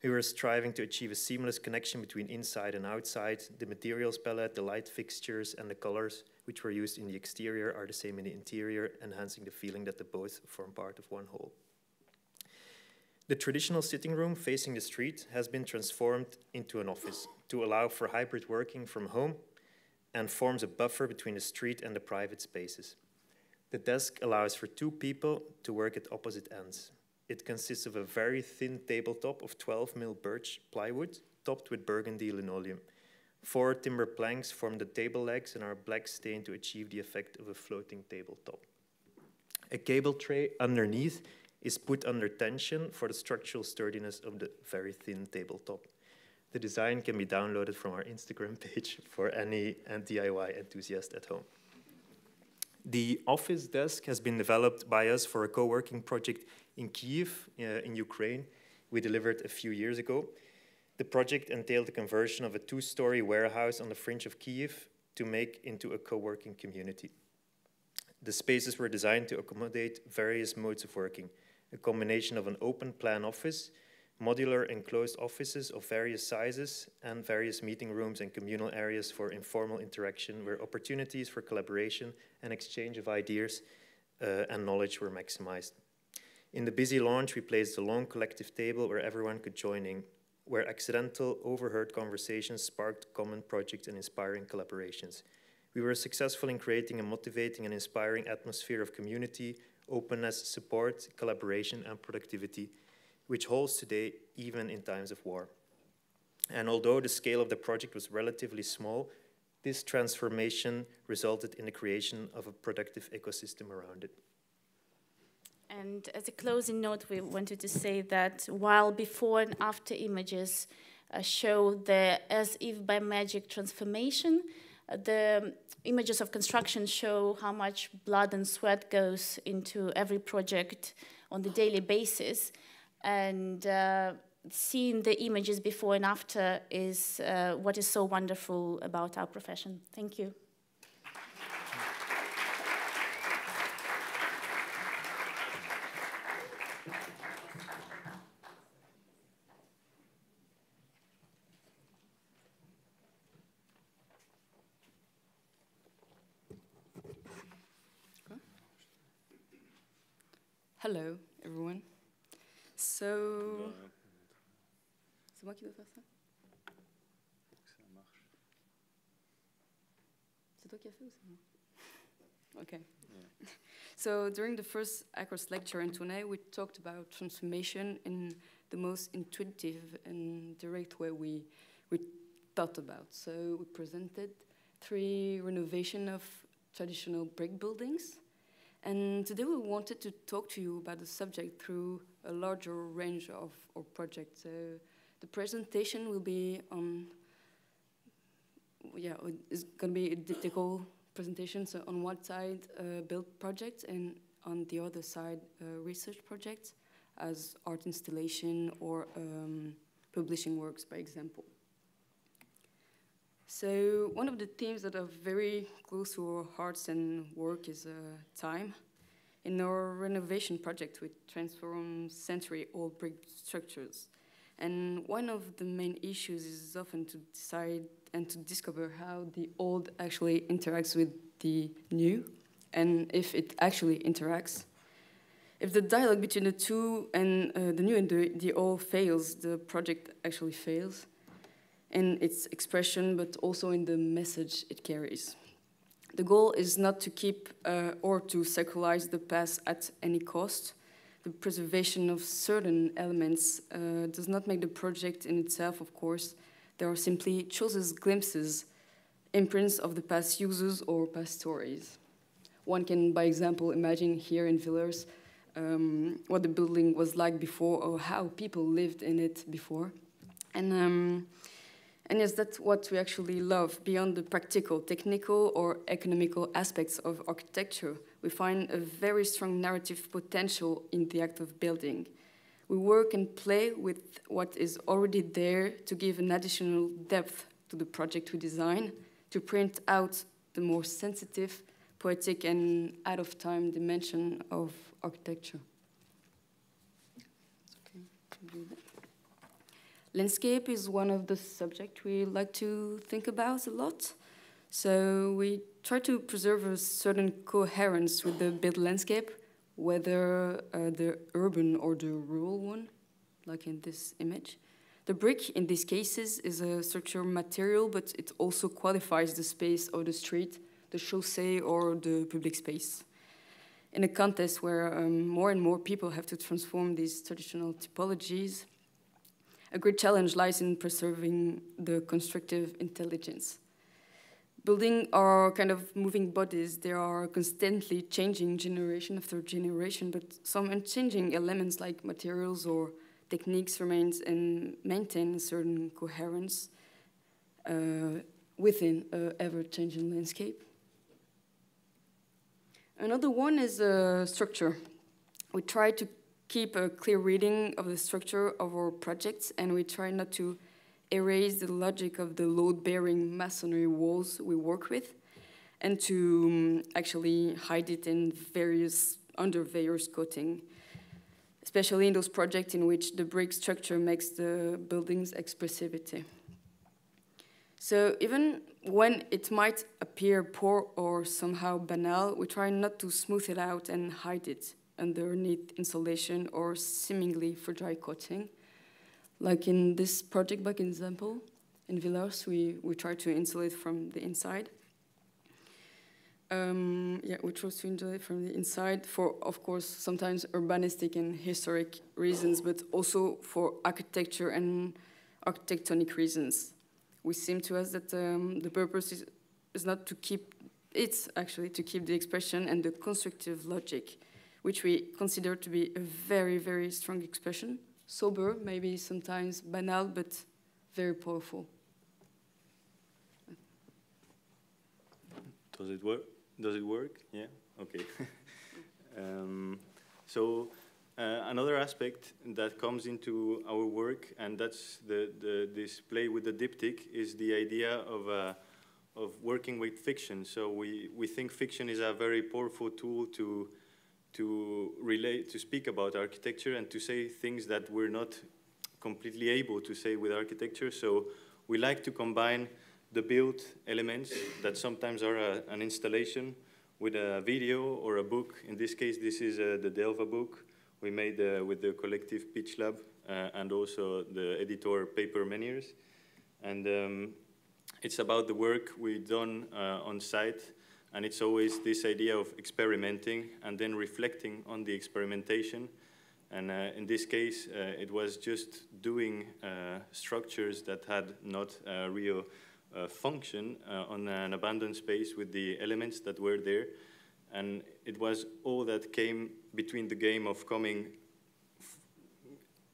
We were striving to achieve a seamless connection between inside and outside. The materials palette, the light fixtures, and the colors which were used in the exterior are the same in the interior, enhancing the feeling that the both form part of one whole. The traditional sitting room facing the street has been transformed into an office to allow for hybrid working from home and forms a buffer between the street and the private spaces. The desk allows for two people to work at opposite ends. It consists of a very thin tabletop of 12 mil birch plywood topped with burgundy linoleum. Four timber planks form the table legs and are black stained to achieve the effect of a floating tabletop. A cable tray underneath is put under tension for the structural sturdiness of the very thin tabletop. The design can be downloaded from our Instagram page for any DIY enthusiast at home. The office desk has been developed by us for a co-working project in Kiev, uh, in Ukraine, we delivered a few years ago. The project entailed the conversion of a two-story warehouse on the fringe of Kiev to make into a co-working community. The spaces were designed to accommodate various modes of working, a combination of an open plan office, modular enclosed offices of various sizes, and various meeting rooms and communal areas for informal interaction where opportunities for collaboration and exchange of ideas uh, and knowledge were maximized. In the busy launch, we placed a long collective table where everyone could join in, where accidental, overheard conversations sparked common projects and inspiring collaborations. We were successful in creating a motivating and inspiring atmosphere of community, openness, support, collaboration, and productivity, which holds today even in times of war. And although the scale of the project was relatively small, this transformation resulted in the creation of a productive ecosystem around it. And as a closing note, we wanted to say that while before and after images uh, show the as if by magic transformation, the images of construction show how much blood and sweat goes into every project on the daily basis. And uh, seeing the images before and after is uh, what is so wonderful about our profession. Thank you. Hello, everyone. So. C'est moi qui dois faire ça C'est toi qui as fait ou c'est moi *laughs* Okay. Yeah. So during the first Across lecture in Tournai, we talked about transformation in the most intuitive and direct way we, we thought about. So we presented three renovation of traditional brick buildings and today we wanted to talk to you about the subject through a larger range of, of projects. The presentation will be on, yeah, it's going to be a didactical presentation. So on one side, uh, build projects, and on the other side, uh, research projects as art installation or um, publishing works, by example. So one of the themes that are very close to our hearts and work is uh, time. In our renovation project, we transform century-old brick structures. And one of the main issues is often to decide and to discover how the old actually interacts with the new, and if it actually interacts. If the dialogue between the two and uh, the new and the, the old fails, the project actually fails in its expression, but also in the message it carries. The goal is not to keep uh, or to secularize the past at any cost. The preservation of certain elements uh, does not make the project in itself, of course. There are simply chooses glimpses, imprints of the past uses or past stories. One can, by example, imagine here in Villers um, what the building was like before or how people lived in it before. And um, and is that what we actually love. Beyond the practical, technical, or economical aspects of architecture, we find a very strong narrative potential in the act of building. We work and play with what is already there to give an additional depth to the project we design, to print out the more sensitive, poetic, and out of time dimension of architecture. Okay. Landscape is one of the subjects we like to think about a lot. So we try to preserve a certain coherence with the built landscape, whether uh, the urban or the rural one, like in this image. The brick, in these cases, is a structural material, but it also qualifies the space or the street, the chaussee, or the public space. In a context where um, more and more people have to transform these traditional typologies, a great challenge lies in preserving the constructive intelligence. Building are kind of moving bodies. They are constantly changing generation after generation, but some unchanging elements like materials or techniques remains and maintain a certain coherence uh, within an ever-changing landscape. Another one is uh, structure. We try to keep a clear reading of the structure of our projects, and we try not to erase the logic of the load-bearing masonry walls we work with, and to um, actually hide it in various under various coating, especially in those projects in which the brick structure makes the building's expressivity. So even when it might appear poor or somehow banal, we try not to smooth it out and hide it underneath insulation or seemingly for dry coating. Like in this project back example, in Villars, we, we try to insulate from the inside. Um, yeah, we try to insulate from the inside for, of course, sometimes urbanistic and historic reasons, but also for architecture and architectonic reasons. We seem to us that um, the purpose is, is not to keep, it's actually to keep the expression and the constructive logic which we consider to be a very, very strong expression. Sober, maybe sometimes banal, but very powerful. Does it work? Does it work? Yeah? Okay. *laughs* um, so uh, another aspect that comes into our work, and that's the, the display with the diptych, is the idea of, uh, of working with fiction. So we, we think fiction is a very powerful tool to to relate, to speak about architecture and to say things that we're not completely able to say with architecture. So we like to combine the built elements that sometimes are a, an installation with a video or a book. In this case, this is uh, the Delva book we made uh, with the collective Pitch Lab uh, and also the editor Paper Menhirs. And um, it's about the work we've done uh, on site and it's always this idea of experimenting and then reflecting on the experimentation. And uh, in this case, uh, it was just doing uh, structures that had not a real uh, function uh, on an abandoned space with the elements that were there. And it was all that came between the game of coming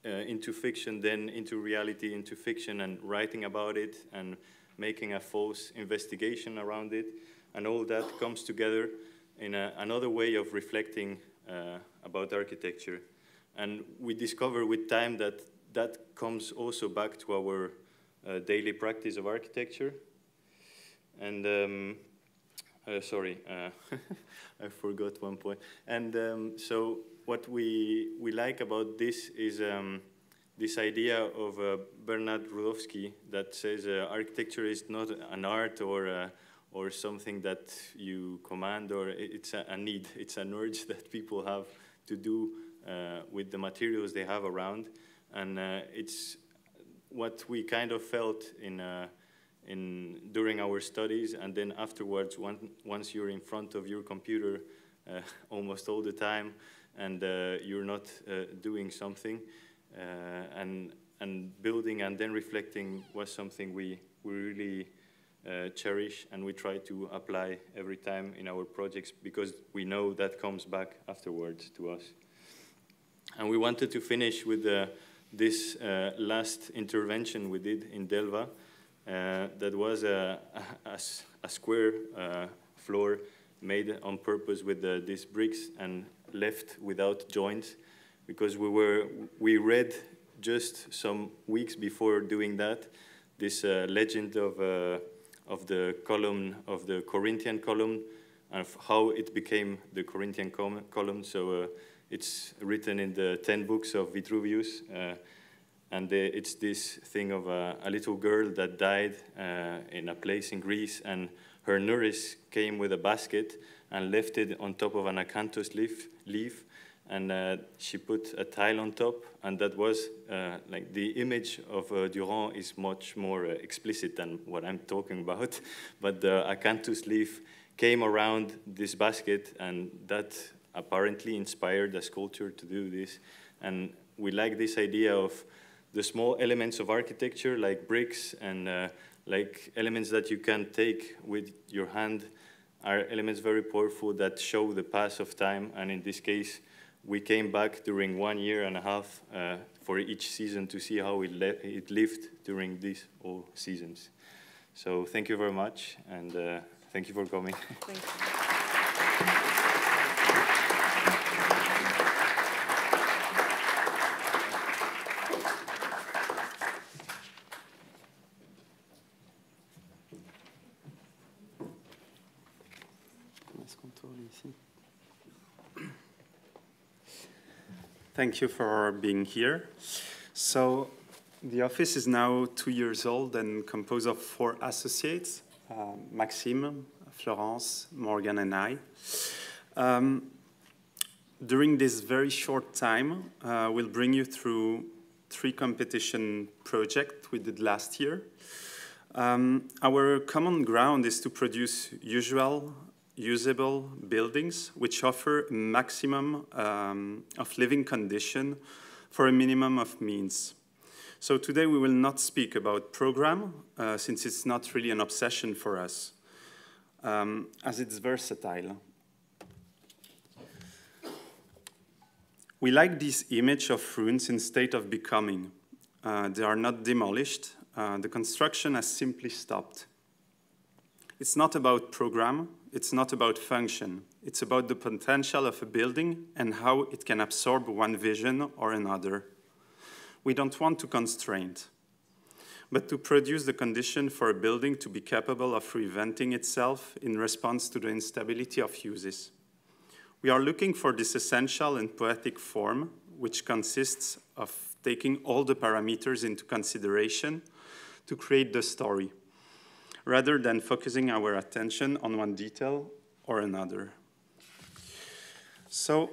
uh, into fiction, then into reality, into fiction, and writing about it, and making a false investigation around it and all that comes together in a, another way of reflecting uh, about architecture. And we discover with time that that comes also back to our uh, daily practice of architecture. And um, uh, sorry, uh, *laughs* I forgot one point. And um, so what we, we like about this is um, this idea of uh, Bernard Rudofsky that says uh, architecture is not an art or, or something that you command or it's a, a, need, it's an urge *laughs* that people have to do uh, with the materials they have around. And uh, it's what we kind of felt in, uh, in, during our studies and then afterwards, one, once you're in front of your computer *laughs* almost all the time and you're not doing something, uh, and and building and then reflecting was something we we really uh, cherish and we try to apply every time in our projects because we know that comes back afterwards to us. And we wanted to finish with uh, this uh, last intervention we did in Delva. Uh, that was a, *laughs* a, a square uh, floor made on purpose with these bricks and left without joints because we were we read just some weeks before doing that this uh, legend of uh, of the column of the Corinthian column and how it became the Corinthian column. So uh, it's written in the ten books of Vitruvius. Uh, and it's this thing of a, a little girl that died uh, in a place in Greece, and her nurse came with a basket and left it on top of an acanthus leaf, leaf and uh, she put a tile on top, and that was uh, like the image of uh, Durand is much more uh, explicit than what I'm talking about. *laughs* but the acanthus leaf came around this basket, and that apparently inspired the sculptor to do this. And we like this idea of the small elements of architecture, like bricks and uh, like elements that you can take with your hand, are elements very powerful that show the pass of time, and in this case we came back during one year and a half uh, for each season to see how it, it lived during these all seasons. So thank you very much, and uh, thank you for coming. Thank you. Thank you for being here. So the office is now two years old and composed of four associates, uh, Maxime, Florence, Morgan, and I. Um, during this very short time, uh, we'll bring you through three competition projects we did last year. Um, our common ground is to produce usual usable buildings which offer maximum um, of living condition for a minimum of means. So today we will not speak about program uh, since it's not really an obsession for us um, as it's versatile. We like this image of ruins in state of becoming. Uh, they are not demolished. Uh, the construction has simply stopped. It's not about program, it's not about function. It's about the potential of a building and how it can absorb one vision or another. We don't want to constrain, but to produce the condition for a building to be capable of reinventing itself in response to the instability of uses. We are looking for this essential and poetic form, which consists of taking all the parameters into consideration to create the story rather than focusing our attention on one detail or another. So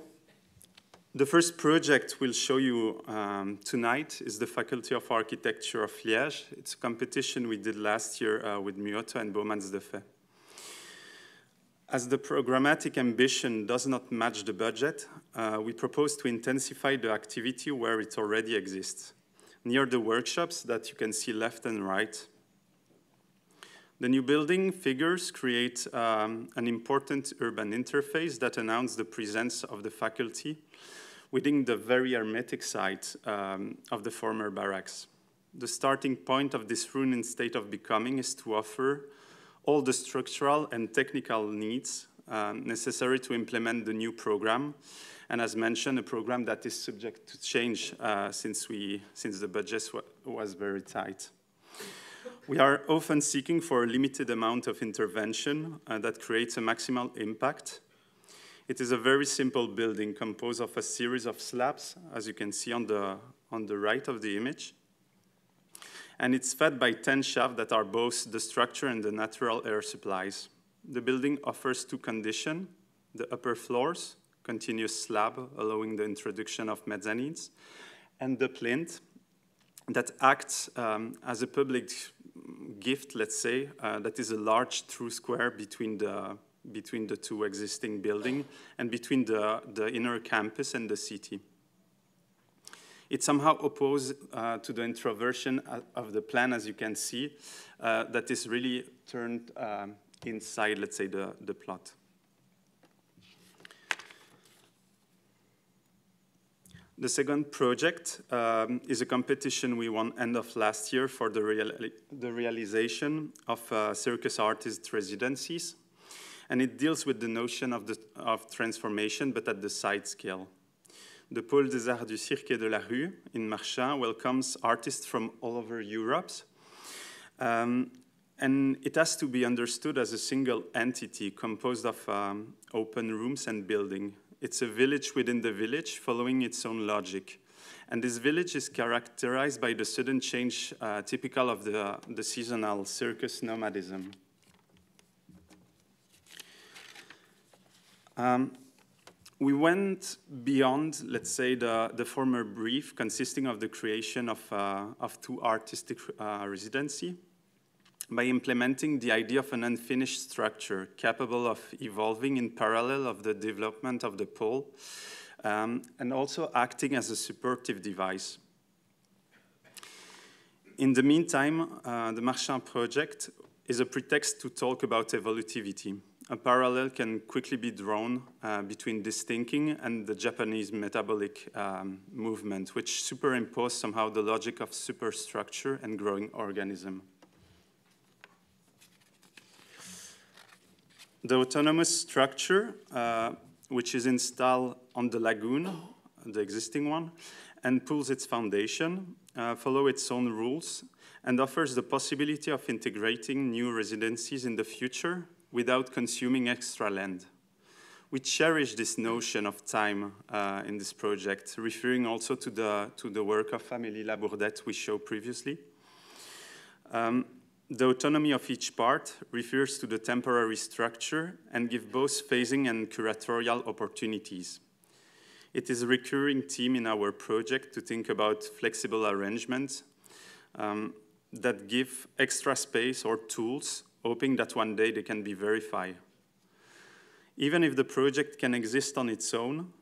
the first project we'll show you um, tonight is the Faculty of Architecture of Liège. It's a competition we did last year uh, with Myoto and Baumans Deffet. As the programmatic ambition does not match the budget, uh, we propose to intensify the activity where it already exists, near the workshops that you can see left and right. The new building figures create um, an important urban interface that announces the presence of the faculty within the very hermetic site um, of the former barracks. The starting point of this ruined state of becoming is to offer all the structural and technical needs uh, necessary to implement the new program. And as mentioned, a program that is subject to change uh, since, we, since the budget was very tight. We are often seeking for a limited amount of intervention uh, that creates a maximal impact. It is a very simple building composed of a series of slabs, as you can see on the, on the right of the image. And it's fed by 10 shafts that are both the structure and the natural air supplies. The building offers two conditions, the upper floors, continuous slab allowing the introduction of mezzanines, and the plinth that acts um, as a public gift, let's say, uh, that is a large true square between the, between the two existing buildings and between the, the inner campus and the city. It somehow opposed uh, to the introversion of the plan, as you can see, uh, that is really turned um, inside, let's say, the, the plot. The second project um, is a competition we won end of last year for the, the realization of uh, circus artist residencies. And it deals with the notion of, the, of transformation, but at the side scale. The Pôle des Arts du Cirque de la Rue in Marchin welcomes artists from all over Europe. Um, and it has to be understood as a single entity composed of um, open rooms and building. It's a village within the village, following its own logic. And this village is characterized by the sudden change uh, typical of the, the seasonal circus nomadism. Um, we went beyond, let's say, the, the former brief consisting of the creation of, uh, of two artistic uh, residency by implementing the idea of an unfinished structure capable of evolving in parallel of the development of the pole um, and also acting as a supportive device. In the meantime, uh, the Marchin project is a pretext to talk about evolutivity. A parallel can quickly be drawn uh, between this thinking and the Japanese metabolic um, movement, which superimpose somehow the logic of superstructure and growing organism. The autonomous structure, uh, which is installed on the lagoon, the existing one, and pulls its foundation, uh, follow its own rules, and offers the possibility of integrating new residencies in the future without consuming extra land. We cherish this notion of time uh, in this project, referring also to the, to the work of Amélie Labourdette we showed previously. Um, the autonomy of each part refers to the temporary structure and gives both phasing and curatorial opportunities. It is a recurring theme in our project to think about flexible arrangements um, that give extra space or tools, hoping that one day they can be verified. Even if the project can exist on its own,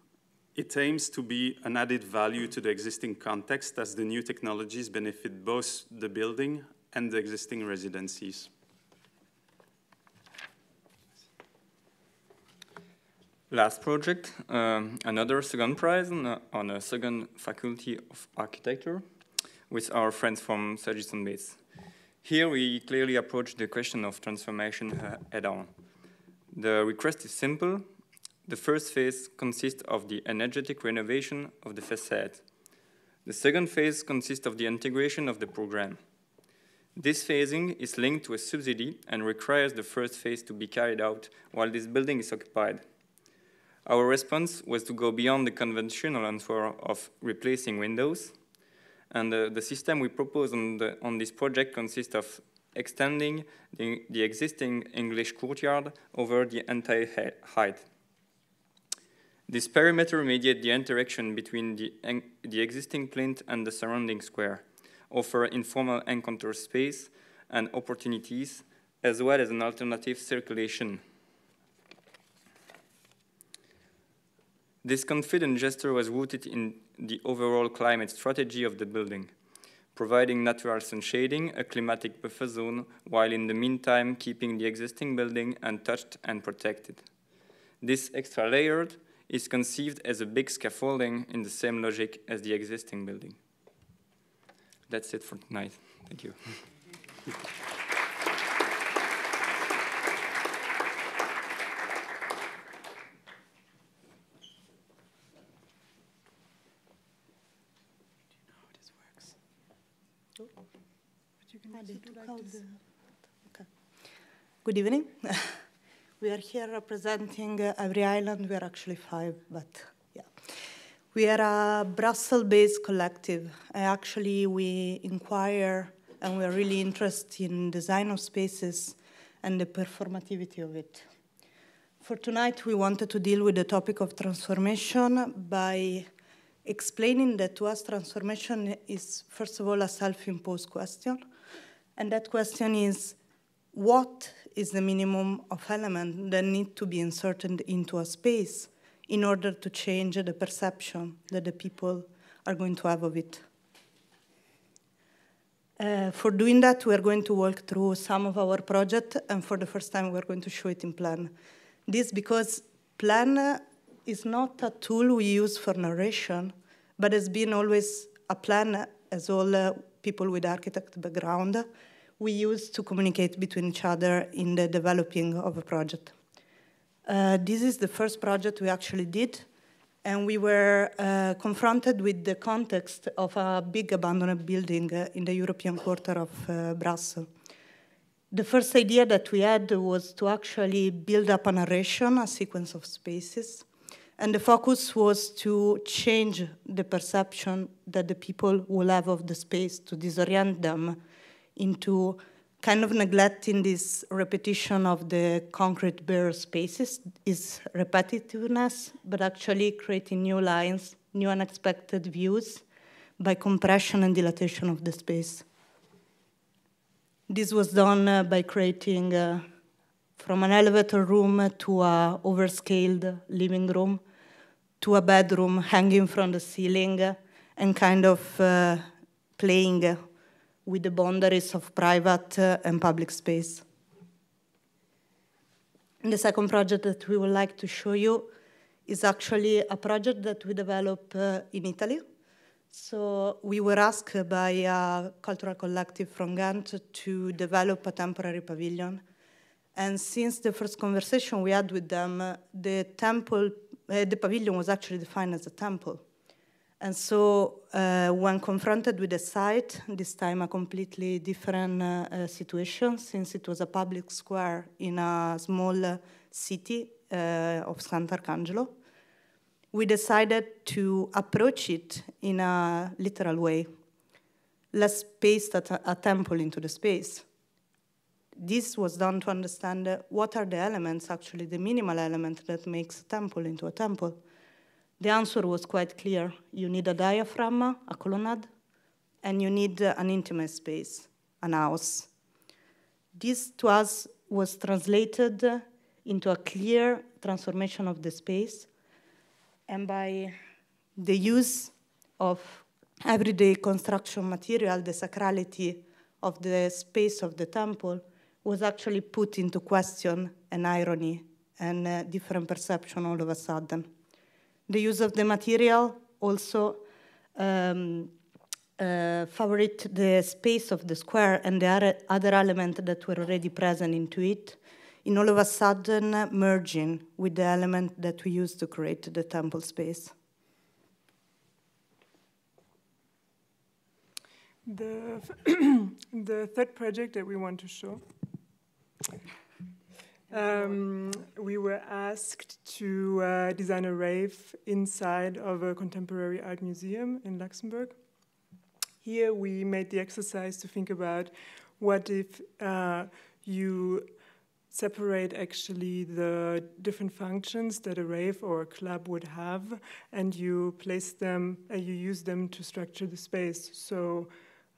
it aims to be an added value to the existing context as the new technologies benefit both the building and the existing residencies. Last project, um, another second prize on a, on a, second faculty of architecture with our friends from Sergi Base. Here we clearly approach the question of transformation head-on. The request is simple. The first phase consists of the energetic renovation of the facade. The second phase consists of the integration of the program. This phasing is linked to a subsidy and requires the first phase to be carried out while this building is occupied. Our response was to go beyond the conventional answer of replacing windows, and uh, the system we propose on, the, on this project consists of extending the, the existing English courtyard over the entire height. This perimeter mediates the interaction between the, the existing plinth and the surrounding square offer informal encounter space and opportunities, as well as an alternative circulation. This confident gesture was rooted in the overall climate strategy of the building, providing natural sun shading, a climatic buffer zone, while in the meantime keeping the existing building untouched and protected. This extra layered is conceived as a big scaffolding in the same logic as the existing building that's it for tonight. Thank you. Good evening. *laughs* we are here representing uh, every island. We are actually five, but. We are a Brussels-based collective. actually, we inquire and we are really interested in design of spaces and the performativity of it. For tonight, we wanted to deal with the topic of transformation by explaining that to us transformation is, first of all, a self-imposed question. And that question is, what is the minimum of element that need to be inserted into a space in order to change the perception that the people are going to have of it. Uh, for doing that, we are going to walk through some of our project, and for the first time, we're going to show it in Plan. This because Plan is not a tool we use for narration, but has been always a plan, as all uh, people with architect background, we use to communicate between each other in the developing of a project. Uh, this is the first project we actually did, and we were uh, confronted with the context of a big abandoned building uh, in the European quarter of uh, Brussels. The first idea that we had was to actually build up a narration, a sequence of spaces, and the focus was to change the perception that the people will have of the space, to disorient them into kind of neglecting this repetition of the concrete bare spaces is repetitiveness, but actually creating new lines, new unexpected views by compression and dilatation of the space. This was done uh, by creating uh, from an elevator room to a overscaled living room to a bedroom hanging from the ceiling and kind of uh, playing with the boundaries of private uh, and public space. And the second project that we would like to show you is actually a project that we developed uh, in Italy. So we were asked by a cultural collective from Ghent to develop a temporary pavilion. And since the first conversation we had with them, uh, the temple, uh, the pavilion was actually defined as a temple. And so uh, when confronted with the site, this time a completely different uh, uh, situation, since it was a public square in a small uh, city uh, of Santarcangelo, we decided to approach it in a literal way. Let's paste a, a temple into the space. This was done to understand what are the elements, actually the minimal element that makes a temple into a temple the answer was quite clear. You need a diaphragm, a colonnade, and you need an intimate space, an house. This to us was translated into a clear transformation of the space, and by the use of everyday construction material, the sacrality of the space of the temple was actually put into question and irony and different perception all of a sudden. The use of the material also um, uh, favorite the space of the square and the other, other elements that were already present into it, in all of a sudden merging with the element that we used to create the temple space. The, *clears throat* the third project that we want to show um, we were asked to uh, design a rave inside of a contemporary art museum in Luxembourg. Here we made the exercise to think about what if uh, you separate actually the different functions that a rave or a club would have and you place them, uh, you use them to structure the space. So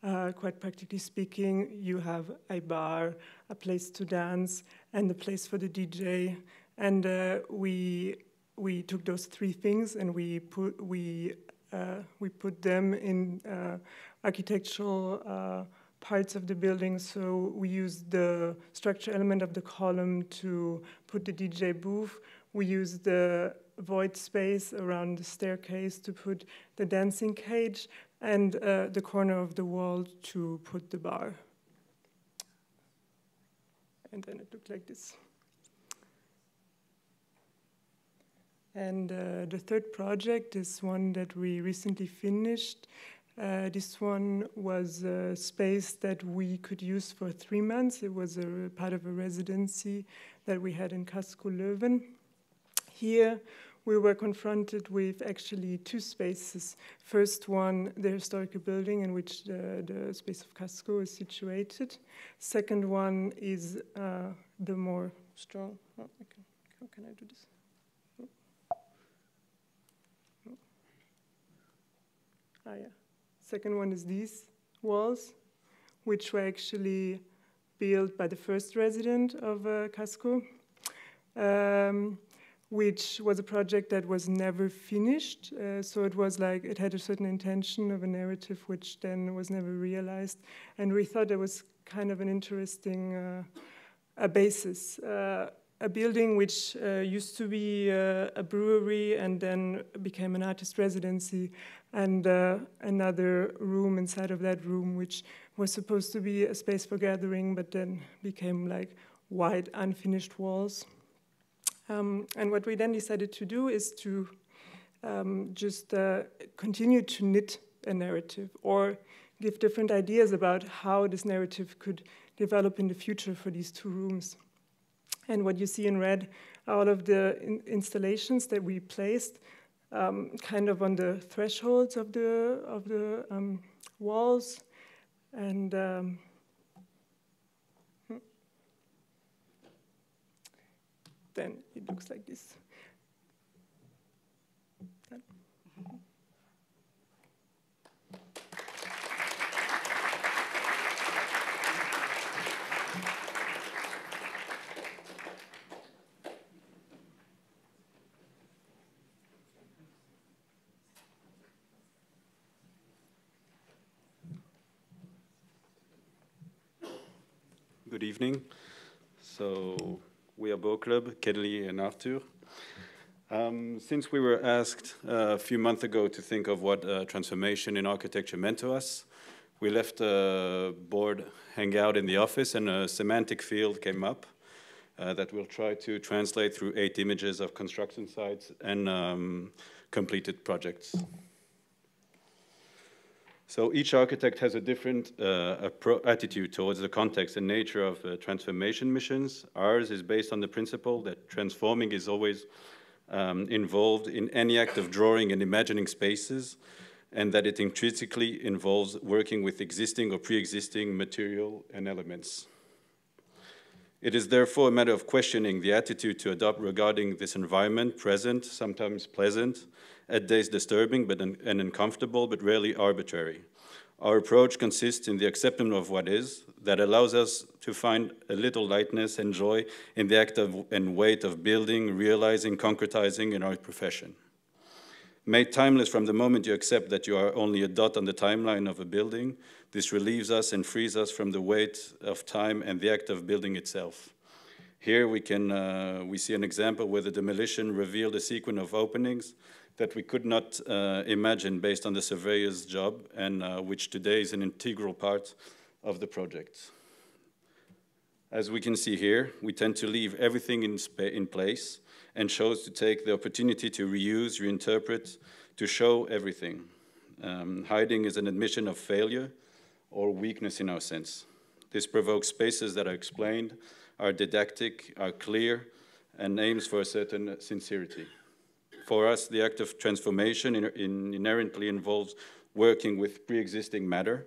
uh, quite practically speaking, you have a bar, a place to dance, and the place for the DJ. And uh, we we took those three things and we put we uh, we put them in uh, architectural uh, parts of the building. So we used the structure element of the column to put the DJ booth. We used the void space around the staircase to put the dancing cage and uh, the corner of the wall to put the bar. And then it looked like this. And uh, the third project is one that we recently finished. Uh, this one was a space that we could use for three months. It was a part of a residency that we had in Casco Leuven. Here, we were confronted with actually two spaces. First one, the historical building in which the, the space of Casco is situated. Second one is uh, the more strong. Oh, okay. How can I do this? Ah, yeah. Second one is these walls, which were actually built by the first resident of uh, Casco, um, which was a project that was never finished. Uh, so it was like it had a certain intention of a narrative, which then was never realized. And we thought it was kind of an interesting uh, a basis. Uh, a building which uh, used to be uh, a brewery and then became an artist residency, and uh, another room inside of that room, which was supposed to be a space for gathering, but then became like white, unfinished walls. Um, and what we then decided to do is to um, just uh, continue to knit a narrative or give different ideas about how this narrative could develop in the future for these two rooms. And what you see in red are all of the in installations that we placed um, kind of on the thresholds of the, of the um, walls. And then it looks like this. Good evening. So we are Bauclub, Kelly and Arthur. Um, since we were asked uh, a few months ago to think of what uh, transformation in architecture meant to us, we left a board hangout in the office and a semantic field came up uh, that we'll try to translate through eight images of construction sites and um, completed projects. So each architect has a different uh, attitude towards the context and nature of uh, transformation missions. Ours is based on the principle that transforming is always um, involved in any act of drawing and imagining spaces, and that it intrinsically involves working with existing or pre-existing material and elements. It is therefore a matter of questioning the attitude to adopt regarding this environment, present, sometimes pleasant, at days disturbing but un and uncomfortable, but rarely arbitrary. Our approach consists in the acceptance of what is, that allows us to find a little lightness and joy in the act of, and weight of building, realizing, concretizing in our profession. Made timeless from the moment you accept that you are only a dot on the timeline of a building, this relieves us and frees us from the weight of time and the act of building itself. Here we, can, uh, we see an example where the demolition revealed a sequence of openings that we could not uh, imagine based on the surveyor's job and uh, which today is an integral part of the project. As we can see here, we tend to leave everything in, in place and chose to take the opportunity to reuse, reinterpret, to show everything. Um, hiding is an admission of failure or weakness in our sense. This provokes spaces that are explained, are didactic, are clear, and aims for a certain sincerity. For us, the act of transformation in, in inherently involves working with pre-existing matter,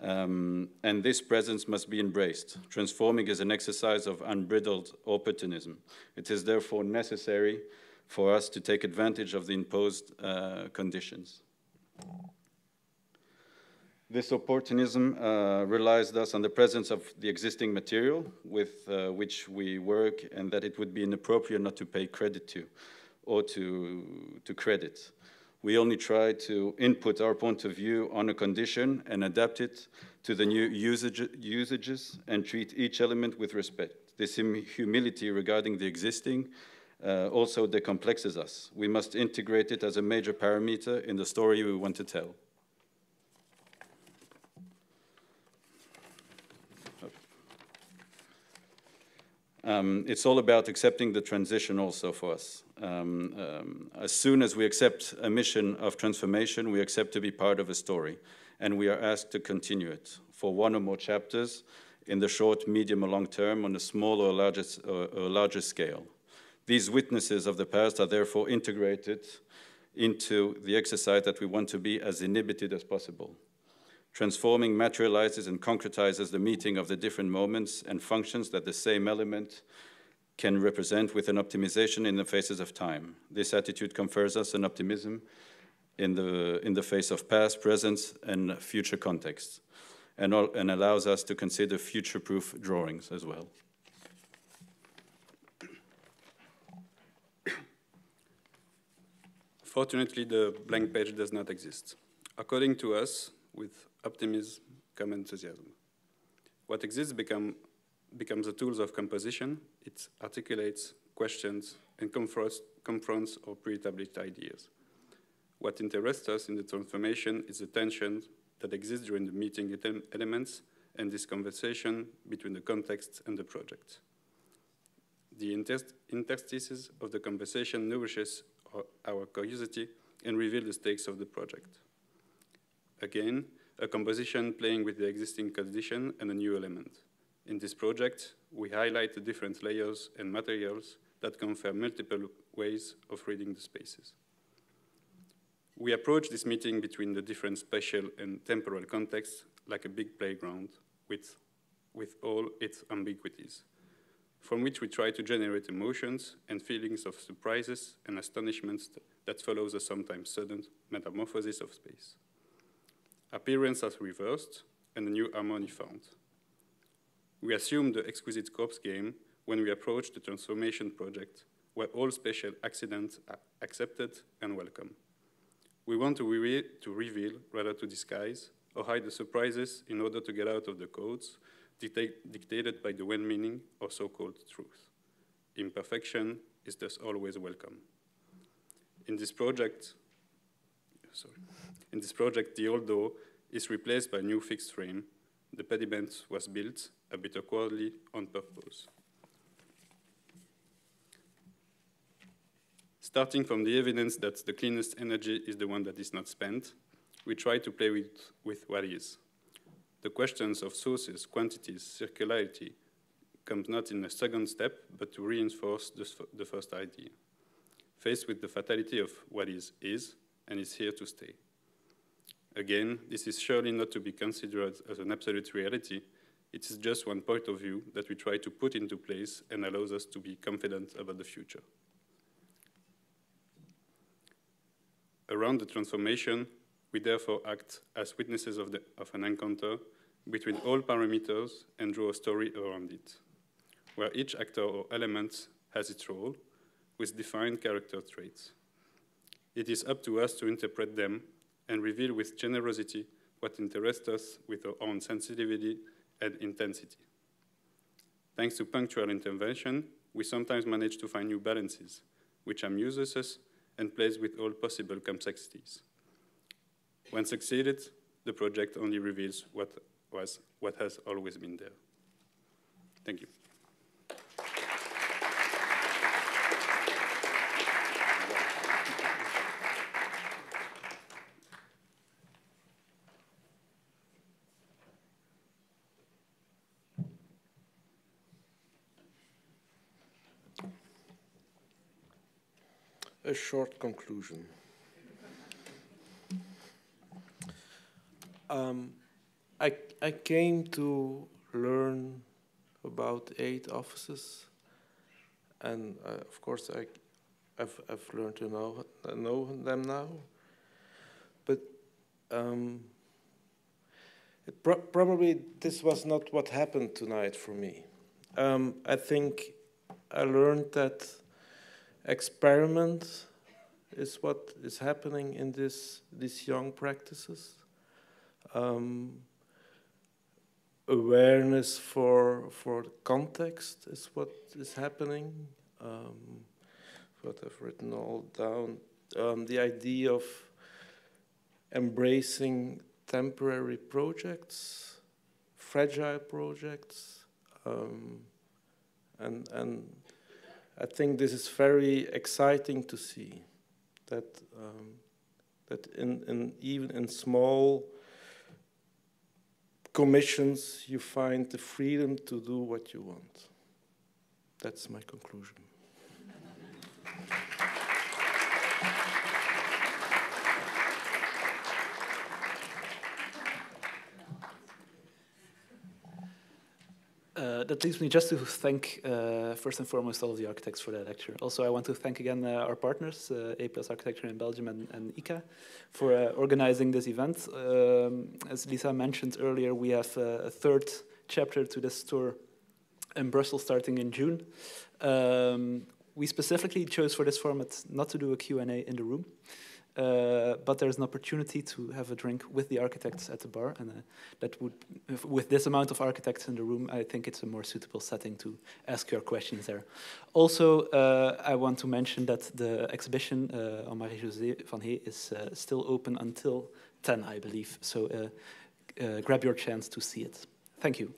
um, and this presence must be embraced. Transforming is an exercise of unbridled opportunism. It is therefore necessary for us to take advantage of the imposed uh, conditions. This opportunism uh, relies thus on the presence of the existing material with uh, which we work and that it would be inappropriate not to pay credit to or to, to credit. We only try to input our point of view on a condition and adapt it to the new usage, usages and treat each element with respect. This humility regarding the existing uh, also decomplexes us. We must integrate it as a major parameter in the story we want to tell. Um, it's all about accepting the transition also for us. um, um, as soon as we accept a mission of transformation, we accept to be part of a story, and we are asked to continue it for one or more chapters in the short, medium, or long term on a small or larger, or, or larger scale. These witnesses of the past are therefore integrated into the exercise that we want to be as inhibited as possible. Transforming materializes and concretizes the meeting of the different moments and functions that the same element can represent with an optimization in the faces of time. This attitude confers us an optimism in the, in the face of past, present, and future contexts, and, all, and allows us to consider future-proof drawings as well. Fortunately, the blank page does not exist. According to us, with optimism come enthusiasm. What exists become, becomes the tools of composition. It articulates, questions, and confronts, confronts or pre-established ideas. What interests us in the transformation is the tension that exists during the meeting elements and this conversation between the context and the project. The interstices of the conversation nourishes our curiosity and reveal the stakes of the project. Again, a composition playing with the existing condition and a new element. In this project, we highlight the different layers and materials that confer multiple ways of reading the spaces. We approach this meeting between the different spatial and temporal contexts like a big playground with, with all its ambiguities from which we try to generate emotions and feelings of surprises and astonishments that follows a sometimes sudden metamorphosis of space. Appearance has reversed and a new harmony found. We assume the exquisite corpse game when we approach the transformation project where all spatial accidents are accepted and welcome. We want to, re to reveal rather to disguise or hide the surprises in order to get out of the codes dictated by the one meaning or so-called truth. Imperfection is thus always welcome. In this project, sorry, in this project, the old door is replaced by a new fixed frame. The pediment was built a bit awkwardly on purpose. Starting from the evidence that the cleanest energy is the one that is not spent, we try to play with, with what is. The questions of sources, quantities, circularity comes not in a second step, but to reinforce the, the first idea. Faced with the fatality of what is, is, and is here to stay. Again, this is surely not to be considered as an absolute reality. It is just one point of view that we try to put into place and allows us to be confident about the future. Around the transformation, we therefore act as witnesses of, the, of an encounter between all parameters and draw a story around it, where each actor or element has its role with defined character traits. It is up to us to interpret them and reveal with generosity what interests us with our own sensitivity and intensity. Thanks to punctual intervention, we sometimes manage to find new balances, which amuses us and plays with all possible complexities. When succeeded, the project only reveals what was what has always been there. Thank you. A short conclusion. Um, I, I came to learn about eight offices, and uh, of course I, I've, I've learned to know, know them now. But um, pro probably this was not what happened tonight for me. Um, I think I learned that experiment is what is happening in this, these young practices. Um, awareness for for context is what is happening. Um, what I've written all down. Um, the idea of embracing temporary projects, fragile projects, um, and and I think this is very exciting to see that um, that in, in even in small commissions you find the freedom to do what you want. That's my conclusion. Uh, that leaves me just to thank, uh, first and foremost, all of the architects for that lecture. Also, I want to thank again uh, our partners, uh, A Plus Architecture in Belgium and, and ICA, for uh, organizing this event. Um, as Lisa mentioned earlier, we have uh, a third chapter to this tour in Brussels starting in June. Um, we specifically chose for this format not to do a Q&A in the room. Uh, but there's an opportunity to have a drink with the architects at the bar, and uh, that would, with this amount of architects in the room, I think it's a more suitable setting to ask your questions there. Also, uh, I want to mention that the exhibition uh, on Marie-José van Hee is uh, still open until 10, I believe. So uh, grab your chance to see it. Thank you.